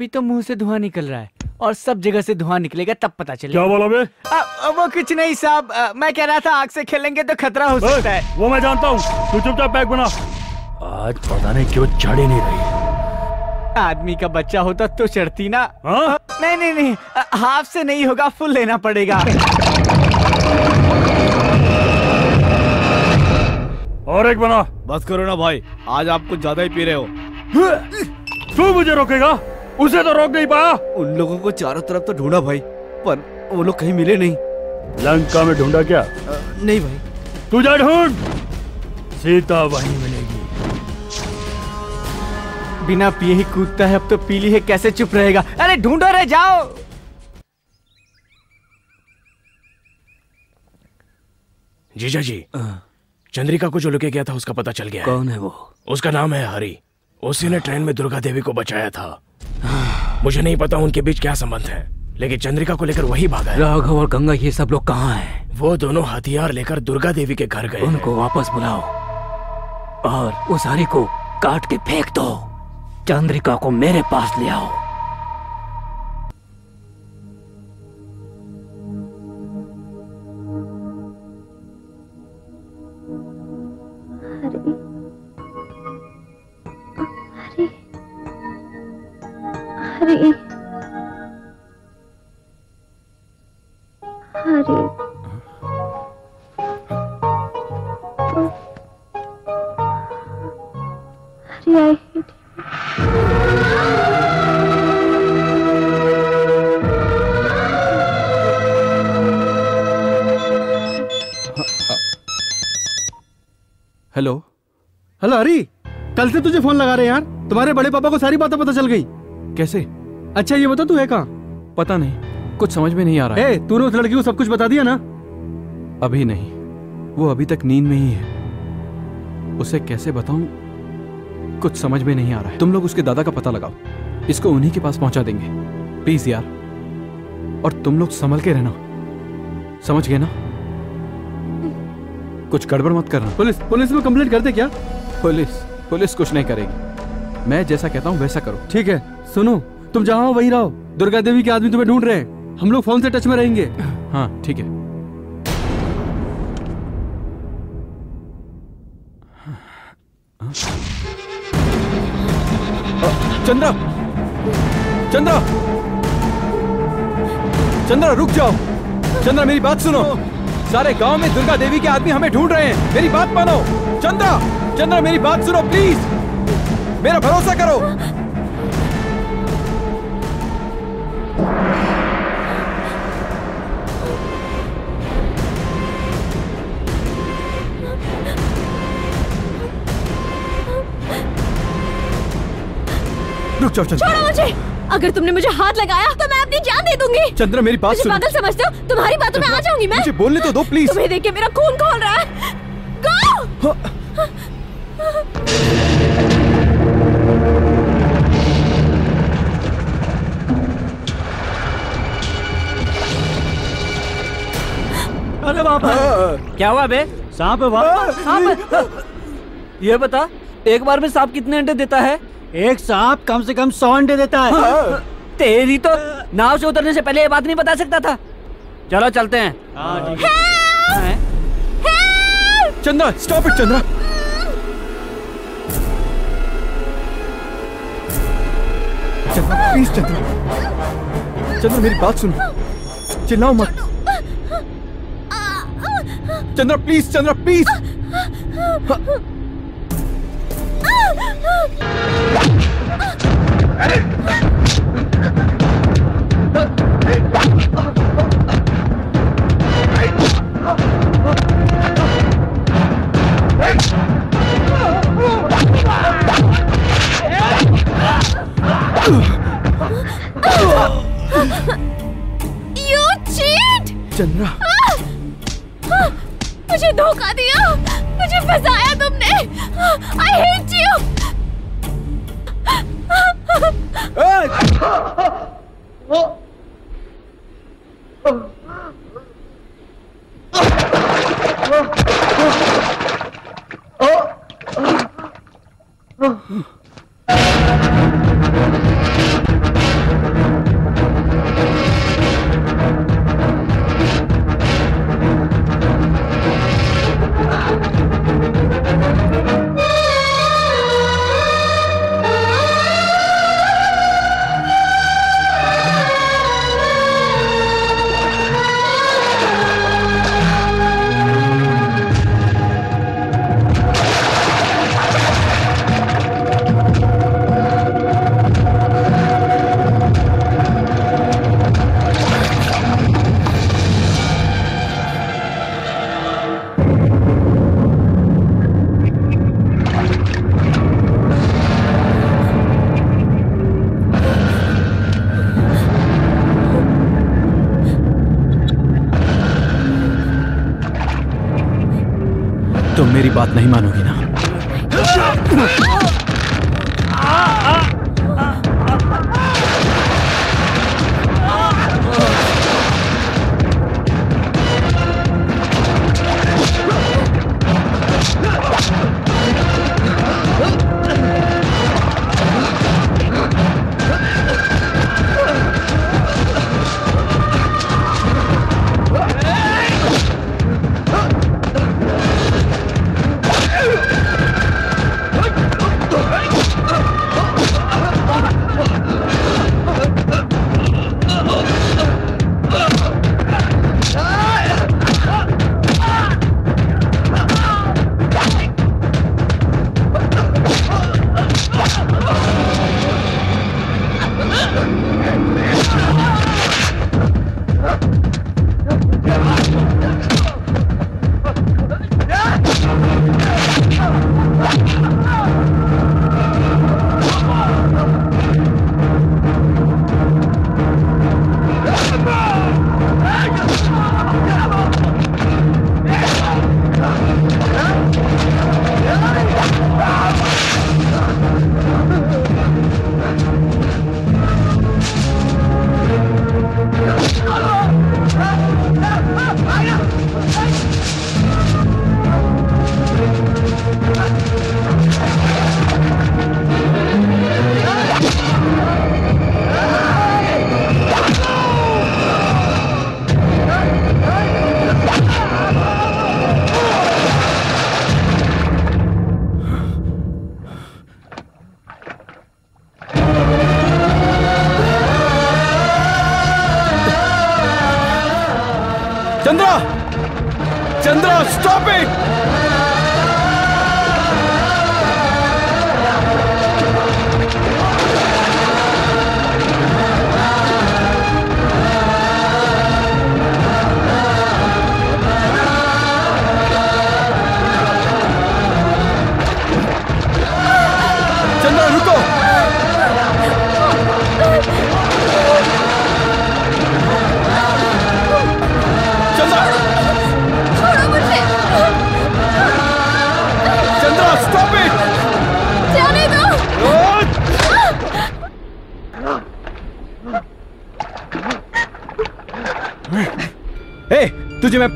अभी तो मुँह से धुआँ निकल रहा है और सब जगह से धुआँ निकलेगा तब पता चलेगा। क्या बोला बे? वो कुछ नहीं साहब मैं कह रहा था आग से खेलेंगे तो खतरा हो सकता है। वो मैं जानता हूँ। तू चुपचाप पैक बना। आज पता नहीं क्यों चढ़ ही नहीं रही। आदमी का बच्चा होता तो चढ़ती ना। हाँ? नहीं नहीं नहीं हाफ़ से नहीं होगा फुल लेना पड़ेगा। और एक बना। बस करो ना भाई आज आप कुछ ज़्यादा ही पी रहे हो। तू मुझे रोकेगा? उसे तो रोक नहीं पाया उन लोगों को चारों तरफ़ तो ढूंढा भाई पर वो लोग कहीं मिले नहीं। लंका में ढूंढा क्या? आ, नहीं भाई। तू जा ढूंढ। सीता वहीं मिलेगी। बिना पिए ही कूदता है अब तो पीली है कैसे चुप रहेगा? अरे ढूंढो रे जाओ। जीजा जी चंद्रिका को जो लेके गया था उसका पता चल गया कौन है वो? उसका नाम है हरि। उसी ने ट्रेन में दुर्गा देवी को बचाया था। मुझे नहीं पता उनके बीच क्या संबंध है लेकिन चंद्रिका को लेकर वही भागा है। राघव और गंगा ये सब लोग कहाँ हैं? वो दोनों हथियार लेकर दुर्गा देवी के घर गए उनको वापस बुलाओ और उस हरी को काट के फेंक दो। चंद्रिका को मेरे पास ले आओ। हरी। हरी। हरी आई हेलो हेलो हरी कल से तुझे फ़ोन लगा रहे यार। तुम्हारे बड़े पापा को सारी बातें पता चल गई। कैसे? अच्छा ये बता तू है कहाँ? पता नहीं कुछ समझ में नहीं आ रहा है। ए तूने उस लड़की को सब कुछ बता दिया ना? अभी नहीं वो अभी तक नींद में ही है। उसे कैसे बताऊँ? कुछ समझ में नहीं आ रहा है। तुम लोग उसके दादा का पता लगाओ। इसको उन्हीं के पास पहुँचा देंगे। प्लीज़ यार। और तुम लोग संभल के रहना। समझ गए ना? कुछ गड़बड़ मत करना। पुलिस पुलिस में कंप्लेंट कर दे क्या? पुलिस पुलिस कुछ नहीं करेगी। मैं जैसा कहता हूँ वैसा करो। ठीक है। सुनो तुम जहाँ हो वहीं रहो। दुर्गा देवी के आदमी तुम्हें ढूंढ रहे हैं। हम लोग फ़ोन से टच में रहेंगे। हाँ ठीक है। चंद्रा! चंद्रा! चंद्रा रुक जाओ। चंद्रा मेरी बात सुनो। सारे गाँव में दुर्गा देवी के आदमी हमें ढूंढ रहे हैं। मेरी बात मानो। चंद्रा! चंद्रा मेरी बात सुनो प्लीज़ मेरा भरोसा करो। रुक जाओ चंद्रा। छोड़ो मुझे। अगर तुमने मुझे हाथ लगाया तो मैं अपनी जान दे दूँगी। चंद्रा मेरी बात सुनो। पागल समझते हो तुम्हारी बातों में आ जाऊँगी मैं। मुझे बोलने तो दो प्लीज़ तुम्हें देख के मेरा खून खोल रहा है। गो अरे बाप क्या हुआ बे? सांप है वहाँ। सांप ये बता एक बार में सांप कितने अंडे देता है? एक सांप कम से कम सौ अंडे देता है। तेरी तो नाव से उतरने से पहले ये बात नहीं बता सकता था। चलो चलते हैं। हैं? Chandra stop it Chandra. Chandra please Chandra. Chandra मेरी बात सुनो। चिल्लाओ मत। Chandra please Chandra please you cheat Chandra. मुझे धोखा दिया। मुझे फंसाया तुमने। आई हेट यू तुम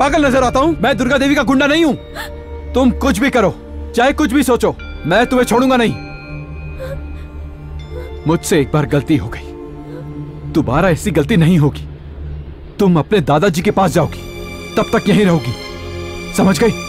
पागल नज़र आता हूँ। मैं दुर्गा देवी का गुंडा नहीं हूँ। तुम कुछ भी करो, चाहे कुछ भी सोचो, मैं तुम्हें छोड़ूँगा नहीं। मुझसे एक बार गलती हो गई। दोबारा ऐसी गलती नहीं होगी। तुम अपने दादाजी के पास जाओगी। तब तक यहीं रहोगी। समझ गई?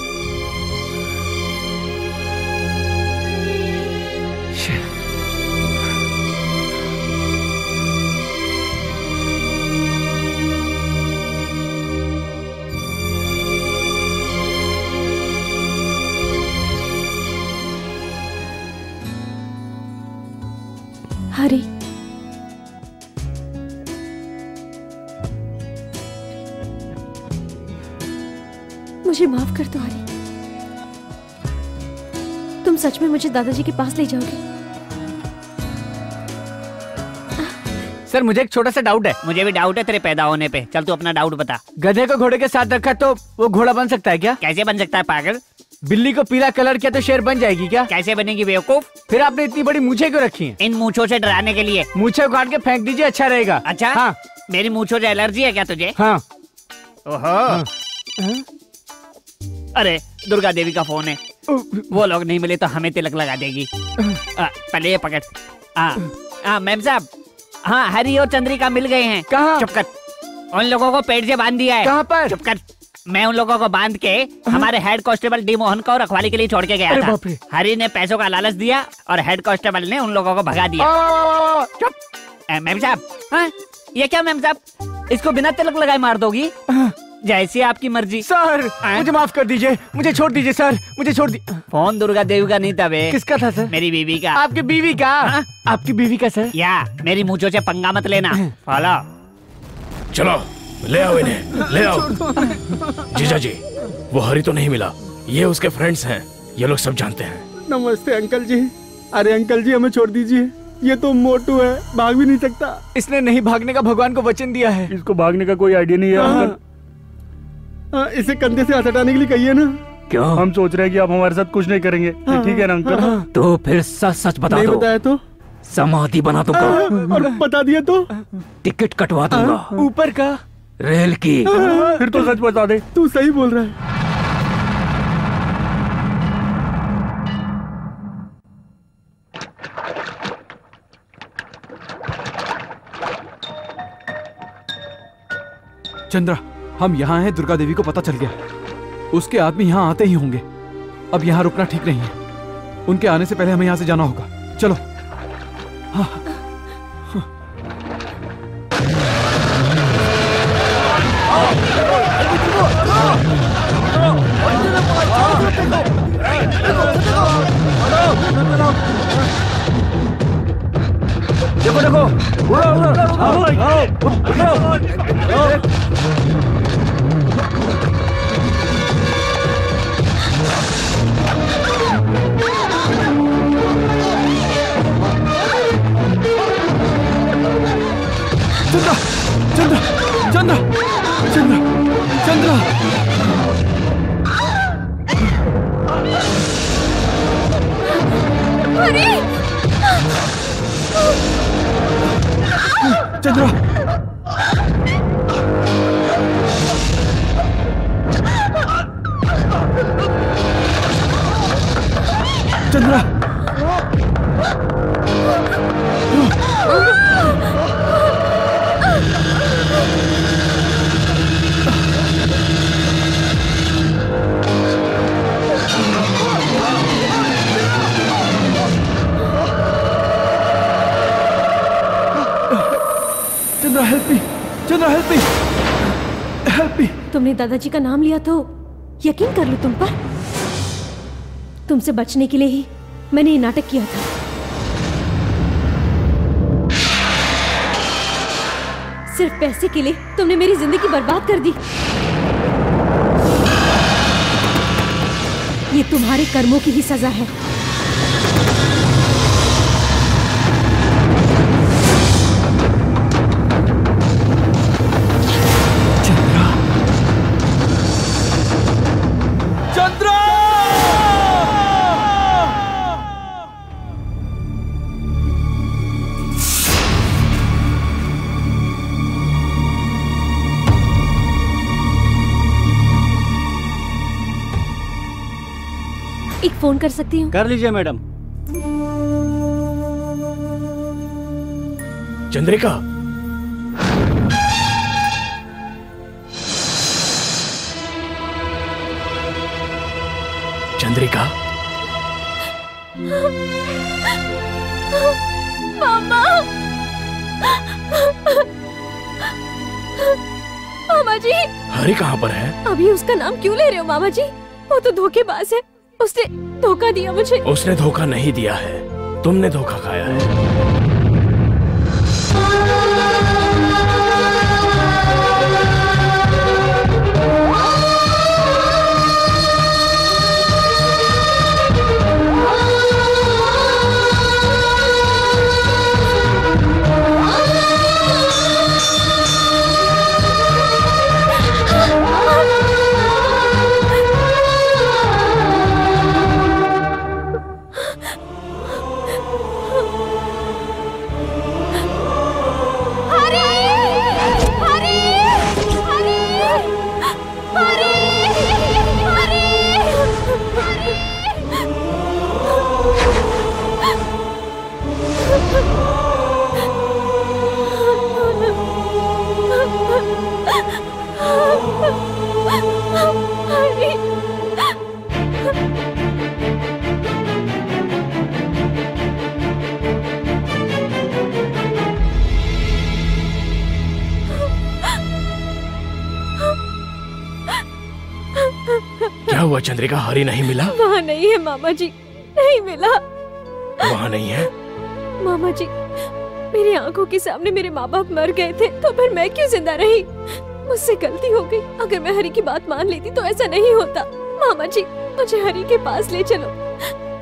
मुझे दादाजी के पास ले जाओगे? सर मुझे एक छोटा सा डाउट है। मुझे भी डाउट है तेरे पैदा होने पे। चल तू अपना डाउट बता। गधे को घोड़े के साथ रखा तो वो घोड़ा बन सकता है क्या? कैसे बन सकता है पागल? बिल्ली को पीला कलर किया तो शेर बन जाएगी क्या? कैसे बनेगी बेवकूफ़? फिर आपने इतनी बड़ी मूछे क्यों रखी है? इन मूछों से डराने के लिए। मूछें काट के फेंक दीजिए अच्छा रहेगा। अच्छा? हाँ। मेरी मूछों से एलर्जी है क्या तुझे? हाँ। ओहो। अरे दुर्गा देवी का फ़ोन है। वो लोग नहीं मिले तो हमें तिलक लगा देगी। पहले ये पकड़। हाँ हाँ मैम साहब हाँ हरी और चंद्रिका मिल गए हैं। कहाँ? चुप कर। उन लोगों को पेट से बाँध दिया है। कहाँ पर? चुप कर। मैं उन लोगों को बाँध के हमारे हेड कांस्टेबल डी मोहन को रखवाली के लिए छोड़ के गया था। हरी ने पैसों का लालच दिया और हेड कांस्टेबल ने उन लोगों को भगा दिया। चुप। मैम साहब हाँ ये क्या मैम साहब? इसको बिना तिलक लगाए मार दोगी? जैसी आपकी मर्ज़ी। सर मुझे माफ़ कर दीजिए। मुझे छोड़ दीजिए सर। मुझे छोड़ दीजिए फ़ोन दुर्गा देवी का नहीं था बे किसका था सर? मेरी बीवी का। आपकी बीवी का? हा? आपकी बीवी का सर? या मेरी मूछों से पंगा मत लेना। फॉलो। चलो ले आओ इन्हें। ले आओ। जीजा जी वो हरी तो नहीं मिला। ये उसके फ्रेंड्स हैं। ये लोग सब जानते हैं। नमस्ते अंकल जी। अरे अंकल जी हमें छोड़ दीजिए। ये तो मोटू है भाग भी नहीं सकता। इसने नहीं भागने का भगवान को वचन दिया है। इसको भागने का कोई आइडिया नहीं है हाँ। अंकल हाँ, इसे कंधे से हाथ हटाने के लिए कहिए ना। क्यों? हम सोच रहे हैं कि आप हमारे साथ कुछ नहीं करेंगे। ठीक है ना अंकल? तो फिर सच सच बता नहीं दो। बताया तो? समाधि बना दूँगा। और बता दिया तो? टिकट कटवा दूँगा। ऊपर का? रेल की। फिर तो सच बता दे। तू सही बोल रहा है। चंद्रा हम यहाँ हैं, दुर्गा देवी को पता चल गया। उसके आदमी यहाँ आते ही होंगे। अब यहाँ रुकना ठीक नहीं है। उनके आने से पहले हमें यहाँ से जाना होगा। चलो। हाँ। देखो देखो। उड़ो उड़ो आओ आओ उड़ो चंद्रा अरे Chandra Chandra Chandra help me Chandra help me help me तुमने दादाजी का नाम लिया तो यकीन कर लूँ तुम पर। तुमसे बचने के लिए ही मैंने ये नाटक किया था। सिर्फ़ पैसे के लिए तुमने मेरी ज़िंदगी बर्बाद कर दी। ये तुम्हारे कर्मों की ही सजा है। फ़ोन कर सकती हूँ? कर लीजिए मैडम। चंद्रिका। चंद्रिका। मामा। मामा जी हरी कहाँ पर है? अभी उसका नाम क्यों ले रहे हो मामा जी वो तो धोखेबाज है। धोखा दिया मुझे? उसने धोखा नहीं दिया है। तुमने धोखा खाया है। हुआ चंद्रिका हरी नहीं मिला? वहाँ नहीं है मामा जी नहीं मिला। वहाँ नहीं है? मामा जी मेरी आँखों के सामने मेरे माँ बाप मर गए थे तो फिर मैं क्यों ज़िंदा रही? मुझसे गलती हो गई। अगर मैं हरी की बात मान लेती तो ऐसा नहीं होता। मामा जी मुझे हरी के पास ले चलो।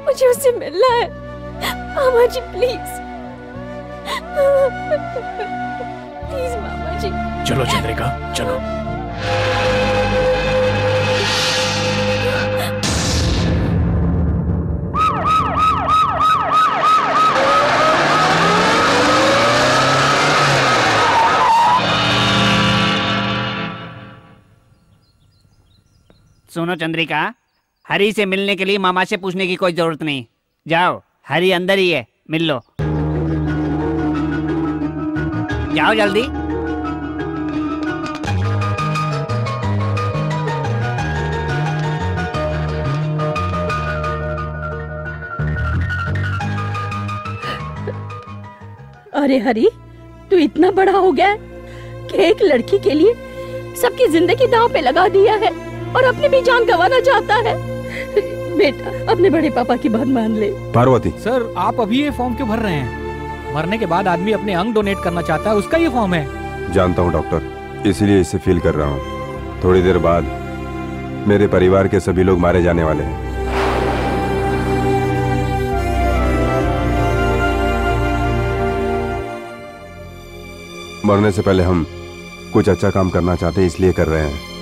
मुझे उससे मिलना है। मामा जी प्लीज़ प्लीज़ मामा जी। चलो चंद्रिका चलो। सुनो चंद्रिका, हरी से मिलने के लिए मामा से पूछने की कोई ज़रूरत नहीं। जाओ, हरी अंदर ही है, मिल लो। जाओ जल्दी। अरे हरी, तू इतना बड़ा हो गया कि एक लड़की के लिए सबकी ज़िंदगी दांव पे लगा दिया है। और अपनी भी जान गंवाना चाहता है। बेटा अपने बड़े पापा की बात मान ले। पार्वती। सर आप अभी ये फॉर्म क्यों भर रहे हैं? मरने के बाद आदमी अपने अंग डोनेट करना चाहता है उसका ये फॉर्म है। जानता हूँ डॉक्टर। इसीलिए इसे फील कर रहा हूँ। थोड़ी देर बाद मेरे परिवार के सभी लोग मारे जाने वाले हैं। मरने से पहले हम कुछ अच्छा काम करना चाहते हैं इसलिए कर रहे हैं।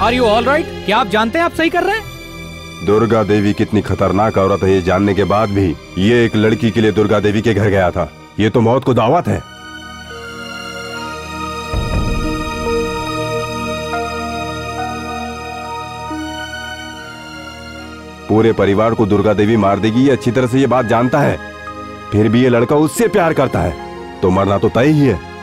आर यू ऑल राइट क्या आप जानते हैं आप सही कर रहे हैं? दुर्गा देवी कितनी खतरनाक औरत है, ये जानने के बाद भी ये एक लड़की के लिए दुर्गा देवी के घर गया था। ये तो मौत को दावत है। पूरे परिवार को दुर्गा देवी मार देगी, ये अच्छी तरह से ये बात जानता है। फिर भी ये लड़का उससे प्यार करता है। तो मरना तो तय ही है।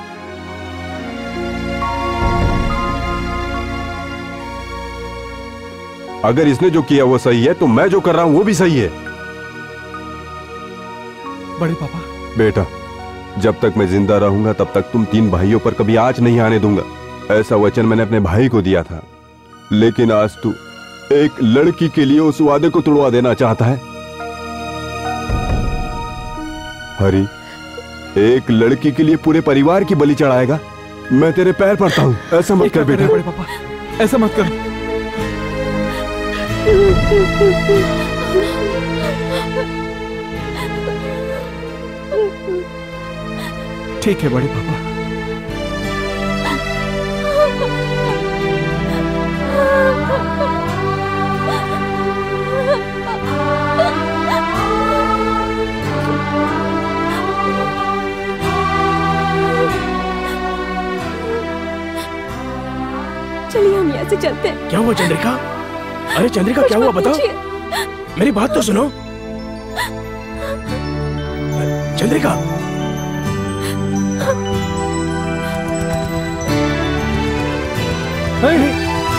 अगर इसने जो किया वो सही है तो मैं जो कर रहा हूँ वो भी सही है। बड़े पापा। बेटा जब तक मैं ज़िंदा रहूँगा तब तक तुम तीन भाइयों पर कभी आज नहीं आने दूँगा। ऐसा वचन मैंने अपने भाई को दिया था। लेकिन आज तू एक लड़की के लिए उस वादे को तोड़वा देना चाहता है। हरी एक लड़की के लिए पूरे परिवार की बलि चढ़ाएगा। मैं तेरे पैर पड़ता हूँ। ऐसा मत कर बेटा। बड़े पापा। ऐसा मत कर। ठीक है बड़े पापा। चलिए हम यहाँ से चलते हैं। क्या हुआ चंद्रिका? अरे चंद्रिका क्या हुआ बताओ? मेरी बात तो सुनो। चंद्रिका।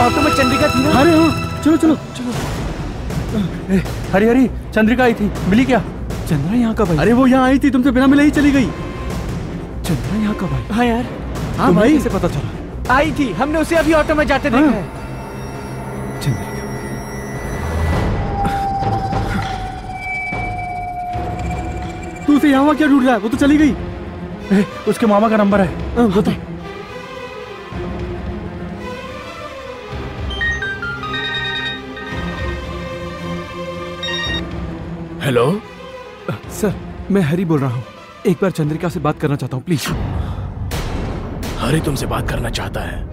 ऑटो में चंद्रिका थी ना? अरे हाँ चलो चलो। चलो। ए, हरी हरी चंद्रिका आई थी। मिली क्या? चंद्रा यहाँ कब आई? अरे वो यहाँ आई थी तुमसे बिना मिले ही चली गई। चंद्रा यहाँ कब आई? हाँ यार। हाँ भाई कैसे पता चला। आई थी हमने उसे अभी ऑटो में जाते देखा है। तू उसे यहाँ क्या ढूंढ रहा है वो तो चली गई। ए, उसके मामा का नंबर है। हाँ, बता हेलो? सर मैं हरी बोल रहा हूँ। एक बार चंद्रिका से बात करना चाहता हूँ प्लीज़। हरी तुमसे बात करना चाहता है।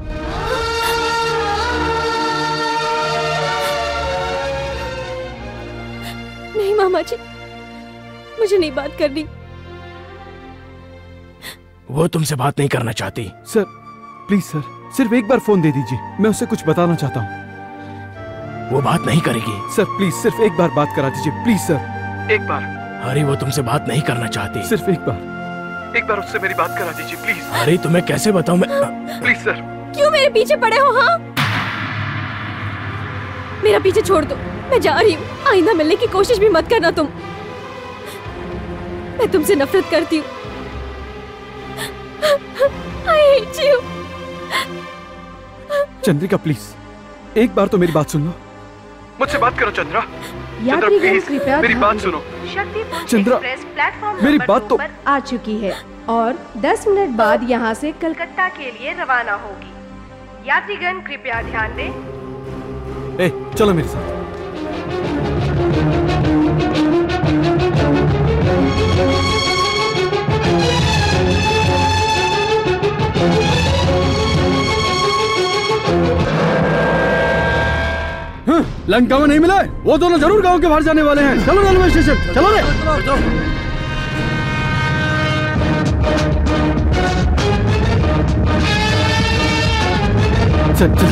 नहीं मामा जी। मुझे नहीं बात करनी। वो तुमसे बात नहीं करना चाहती। सर प्लीज़ सर सिर्फ़ एक बार फ़ोन दे दीजिए मैं उसे कुछ बताना चाहता हूँ। वो बात नहीं करेगी। सर प्लीज़ सिर्फ़ एक बार बात करा दीजिए प्लीज़ सर। एक बार। हरी वो तुमसे बात नहीं करना चाहती। सिर्फ़ एक बार। एक बार उससे मेरी बात करा दीजिए प्लीज़। अरे तुम्हें कैसे बताऊँ मैं? Please sir. क्यों मेरे पीछे पड़े हो हाँ? मेरा पीछे छोड़ दो। मैं जा रही हूँ। आईना मिलने की कोशिश भी मत करना तुम। मैं तुमसे नफरत करती हूँ। I hate you. Chandrika please एक बार तो मेरी बात सुन लो। मुझसे बात करो चंद्रा। चंद्रा प्लीज़ कृपया मेरी बात सुनो। चंद्रा, प्लेटफॉर्म मेरी बात तो- आ चुकी है और 10 मिनट बाद यहाँ से कलकत्ता के लिए रवाना होगी। यात्रीगण कृपया ध्यान दें। ए चलो मेरे साथ। हाँ, लंका में नहीं मिला है? वो दोनों ज़रूर गाँव के बाहर जाने वाले हैं। चलो रेलवे स्टेशन चलो रे। चल चल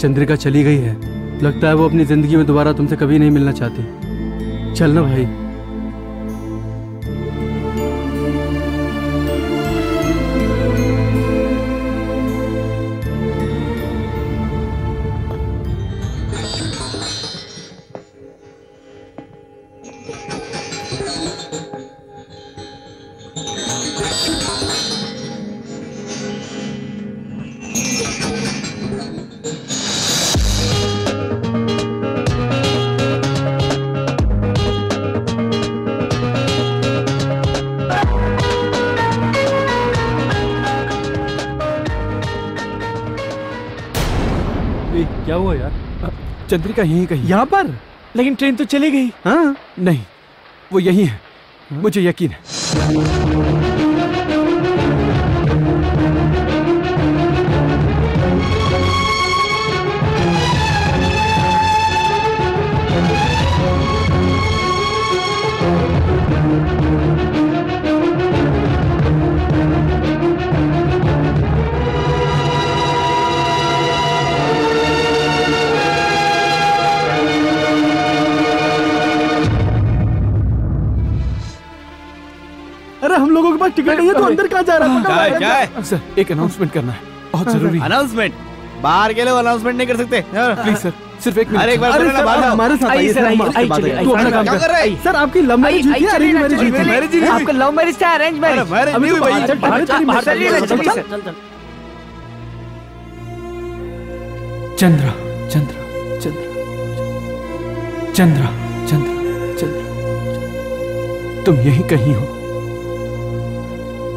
चंद्रिका चली गई है। लगता है वो अपनी ज़िंदगी में दोबारा तुमसे कभी नहीं मिलना चाहती। चल ना भाई। क्या हुआ यार? चंद्रिका यहीं कहीं। यहाँ पर? लेकिन ट्रेन तो चली गई। हाँ। नहीं वो यही है। मुझे यकीन है। पास टिकट नहीं है तो अंदर कहाँ जा रहा है लो, अंदर। सर एक अनाउंसमेंट करना है बहुत ज़रूरी अनाउंसमेंट बाहर के लोग अनाउंसमेंट नहीं कर सकते प्लीज़ सर सिर्फ़ एक मिनट अरे एक बार अरे सर, आओ। हमारे साथ आइए आइए सर, सर, आइए, आइए, चलिए, तू अपना काम कर रहा है? सर आपकी लव मैरिज हुई थी अरेंज मैरिज हुई मैरिज आपका लव मैरिज था अरेंज मैरिज मैरिज अभी तो नहीं बाहर हुई। चल, बाहर चल, चल, चल। चंद्रा चंद्रा चंद्रा चंद्रा चंद्रा चंद्रा तुम यहीं कहीं हो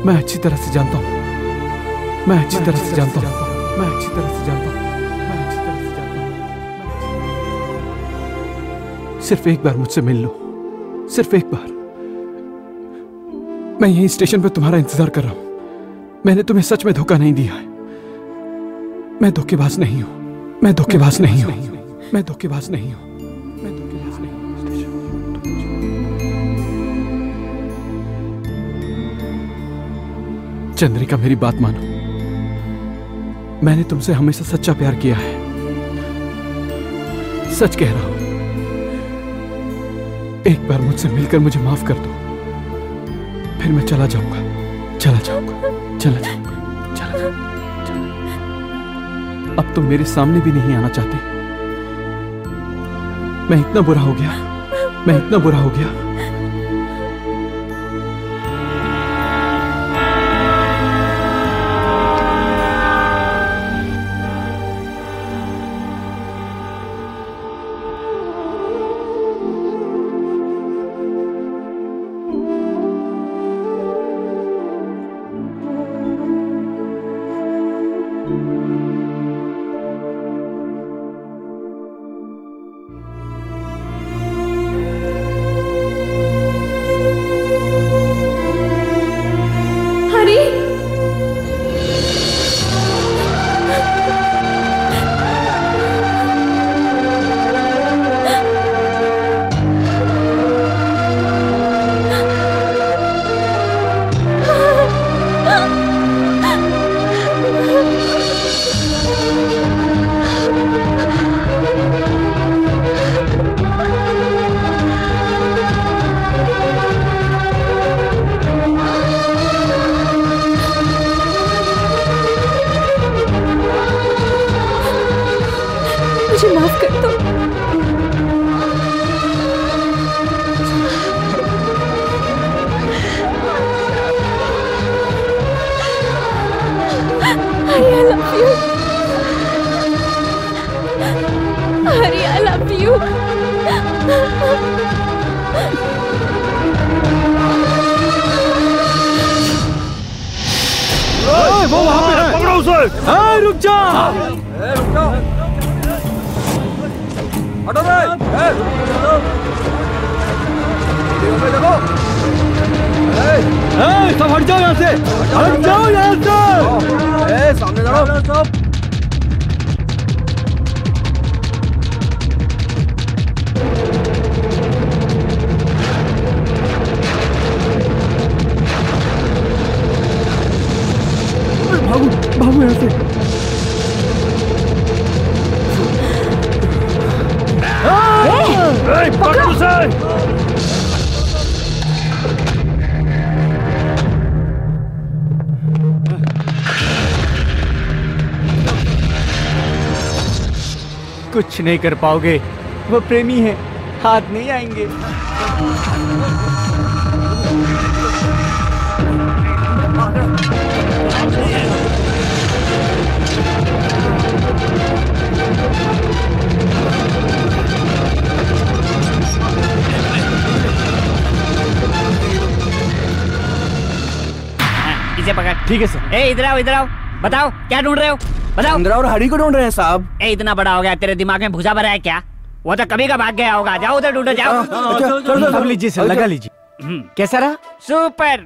मैं अच्छी तरह से जानता हूँ। मैं अच्छी तरह से जानता हूँ। मैं अच्छी तरह से जानता हूँ। मैं अच्छी तरह से जानता हूँ। सिर्फ़ एक बार मुझसे मिल लो। सिर्फ़ एक बार। मैं यहीं स्टेशन पर तुम्हारा इंतज़ार कर रहा हूँ। मैंने तुम्हें सच में धोखा नहीं दिया है। मैं धोखेबाज नहीं हूँ। मैं धोखेबाज नहीं हूँ। मैं धोखेबाज नहीं हूँ। चंद्रिका, मेरी बात मानो। मैंने तुमसे हमेशा सच्चा प्यार किया है। सच कह रहा हूँ। एक बार मुझसे मिलकर मुझे माफ़ कर दो। फिर मैं चला जाऊँगा। चला जाऊँगा। चला जाऊँगा। चला जाऊँगा। अब तुम मेरे सामने भी नहीं आना चाहते। मैं इतना बुरा हो गया। मैं इतना बुरा हो गया। पकड़ो उसे ए, रुक जा। हटो ए, सब हट जाओ यहाँ से। हट जाओ यहाँ से। सामने जाओ। भागो यहाँ से उसे। कुछ नहीं कर पाओगे। वो प्रेमी है। हाथ नहीं आएँगे। इसे पकड़ ठीक है सर ए इधर आओ इधर आओ बताओ क्या ढूंढ रहे हो बताओ इंदिरा और हरी को ढूंढ रहे हैं साहब ए इतना बड़ा हो गया तेरे दिमाग में भूसा भरा है क्या वो तो कभी का भाग गया होगा जाओ उधर ढूंढो जाओ लीजिए लगा लीजिए कैसा रहा सुपर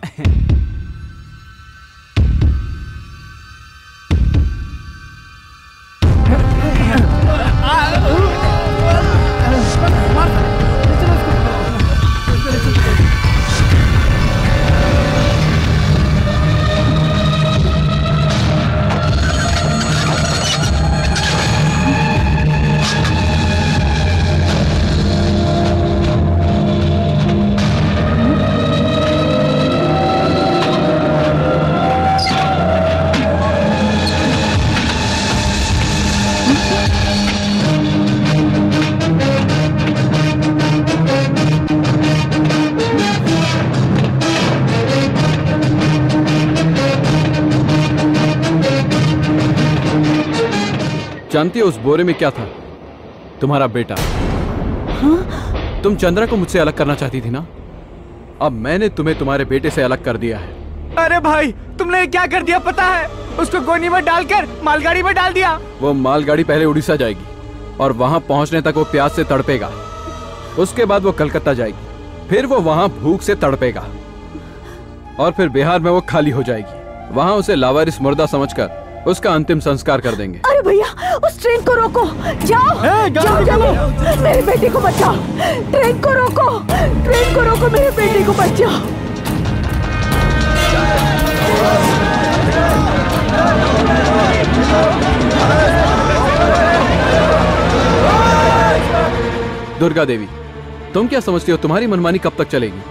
जानती हो उस बोरे में क्या था? तुम्हारा बेटा। तुम चंद्रा को मुझसे अलग करना चाहती थी ना? अब मैंने तुम्हें तुम्हारे बेटे से अलग कर दिया है। अरे भाई तुमने क्या कर दिया पता है? उसको गोनी में डालकर मालगाड़ी में डाल दिया। वो मालगाड़ी पहले उड़ीसा जाएगी और वहाँ पहुँचने तक वो प्यास से तड़पेगा। उसके बाद वो कलकत्ता जाएगी। फिर वो वहाँ भूख से तड़पेगा। और फिर बिहार में वो खाली हो जाएगी। वहाँ उसे लावारिस मुर्दा समझकर उसका अंतिम संस्कार कर देंगे। अरे भैया उस ट्रेन को रोको। जाओ। ए, जाओ जल्दी मेरे बेटे को बचाओ। ट्रेन को रोको। ट्रेन को रोको मेरे बेटे को बचाओ। दुर्गा देवी तुम क्या समझती हो तुम्हारी मनमानी कब तक चलेगी?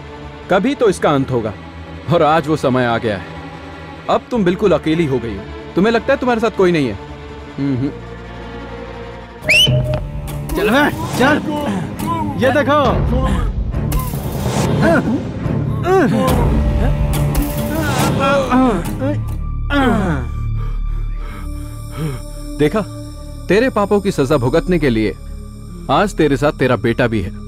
कभी तो इसका अंत होगा। और आज वो समय आ गया है। अब तुम बिल्कुल अकेली हो गई हो। तुम्हें लगता है तुम्हारे साथ कोई नहीं है? चल बे, चल। ये देखो। देखा तेरे पापों की सजा भुगतने के लिए आज तेरे साथ तेरा बेटा भी है।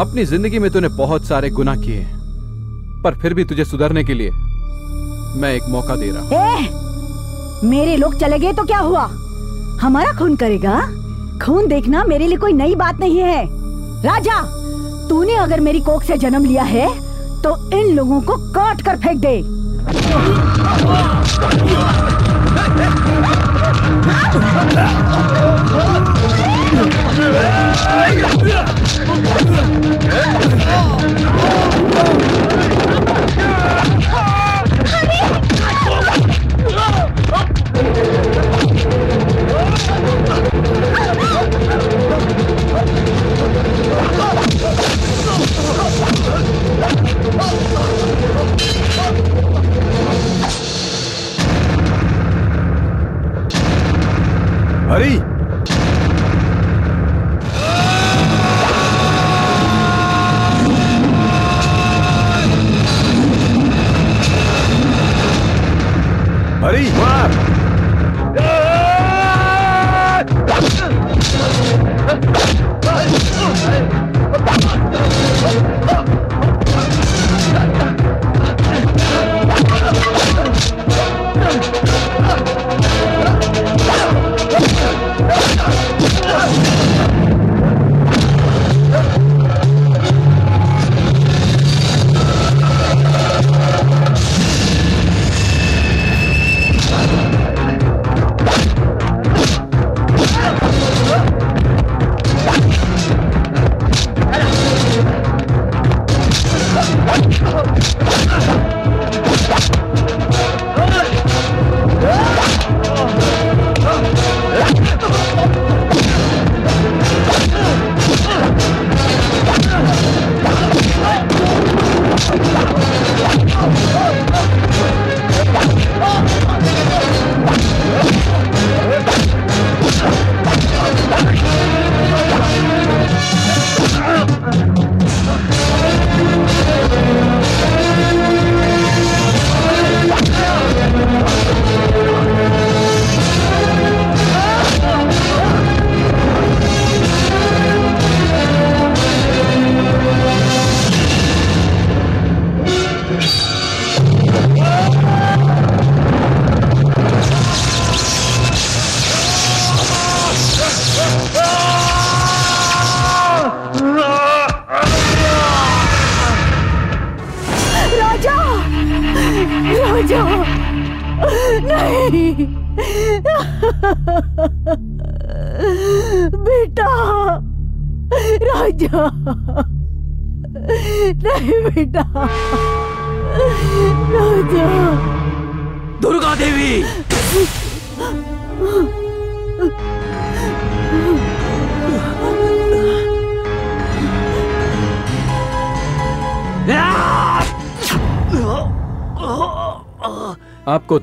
अपनी ज़िंदगी में तूने बहुत सारे गुना किए पर फिर भी तुझे सुधरने के लिए मैं एक मौका दे रहा हूँ। मेरे लोग चले गए तो क्या हुआ? हमारा खून करेगा? खून देखना मेरे लिए कोई नई बात नहीं है। राजा, तूने अगर मेरी कोख से जन्म लिया है तो इन लोगों को काट कर फेंक दे। हरी अरे वाह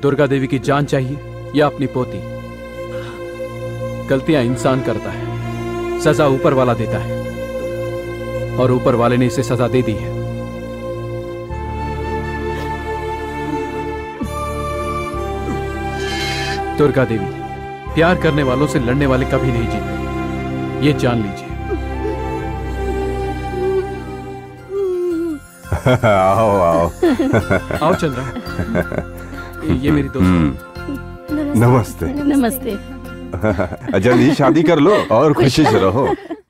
दुर्गा देवी की जान चाहिए या अपनी पोती? गलतियाँ इंसान करता है। सजा ऊपर वाला देता है। और ऊपर वाले ने इसे सजा दे दी है। दुर्गा देवी प्यार करने वालों से लड़ने वाले कभी नहीं जीते। ये जान लीजिए। आओ आओ। आओ चंद्रा। ये मेरी दोस्त। हम्म, नमस्ते। नमस्ते। जल्दी शादी कर लो और खुशी से रहो।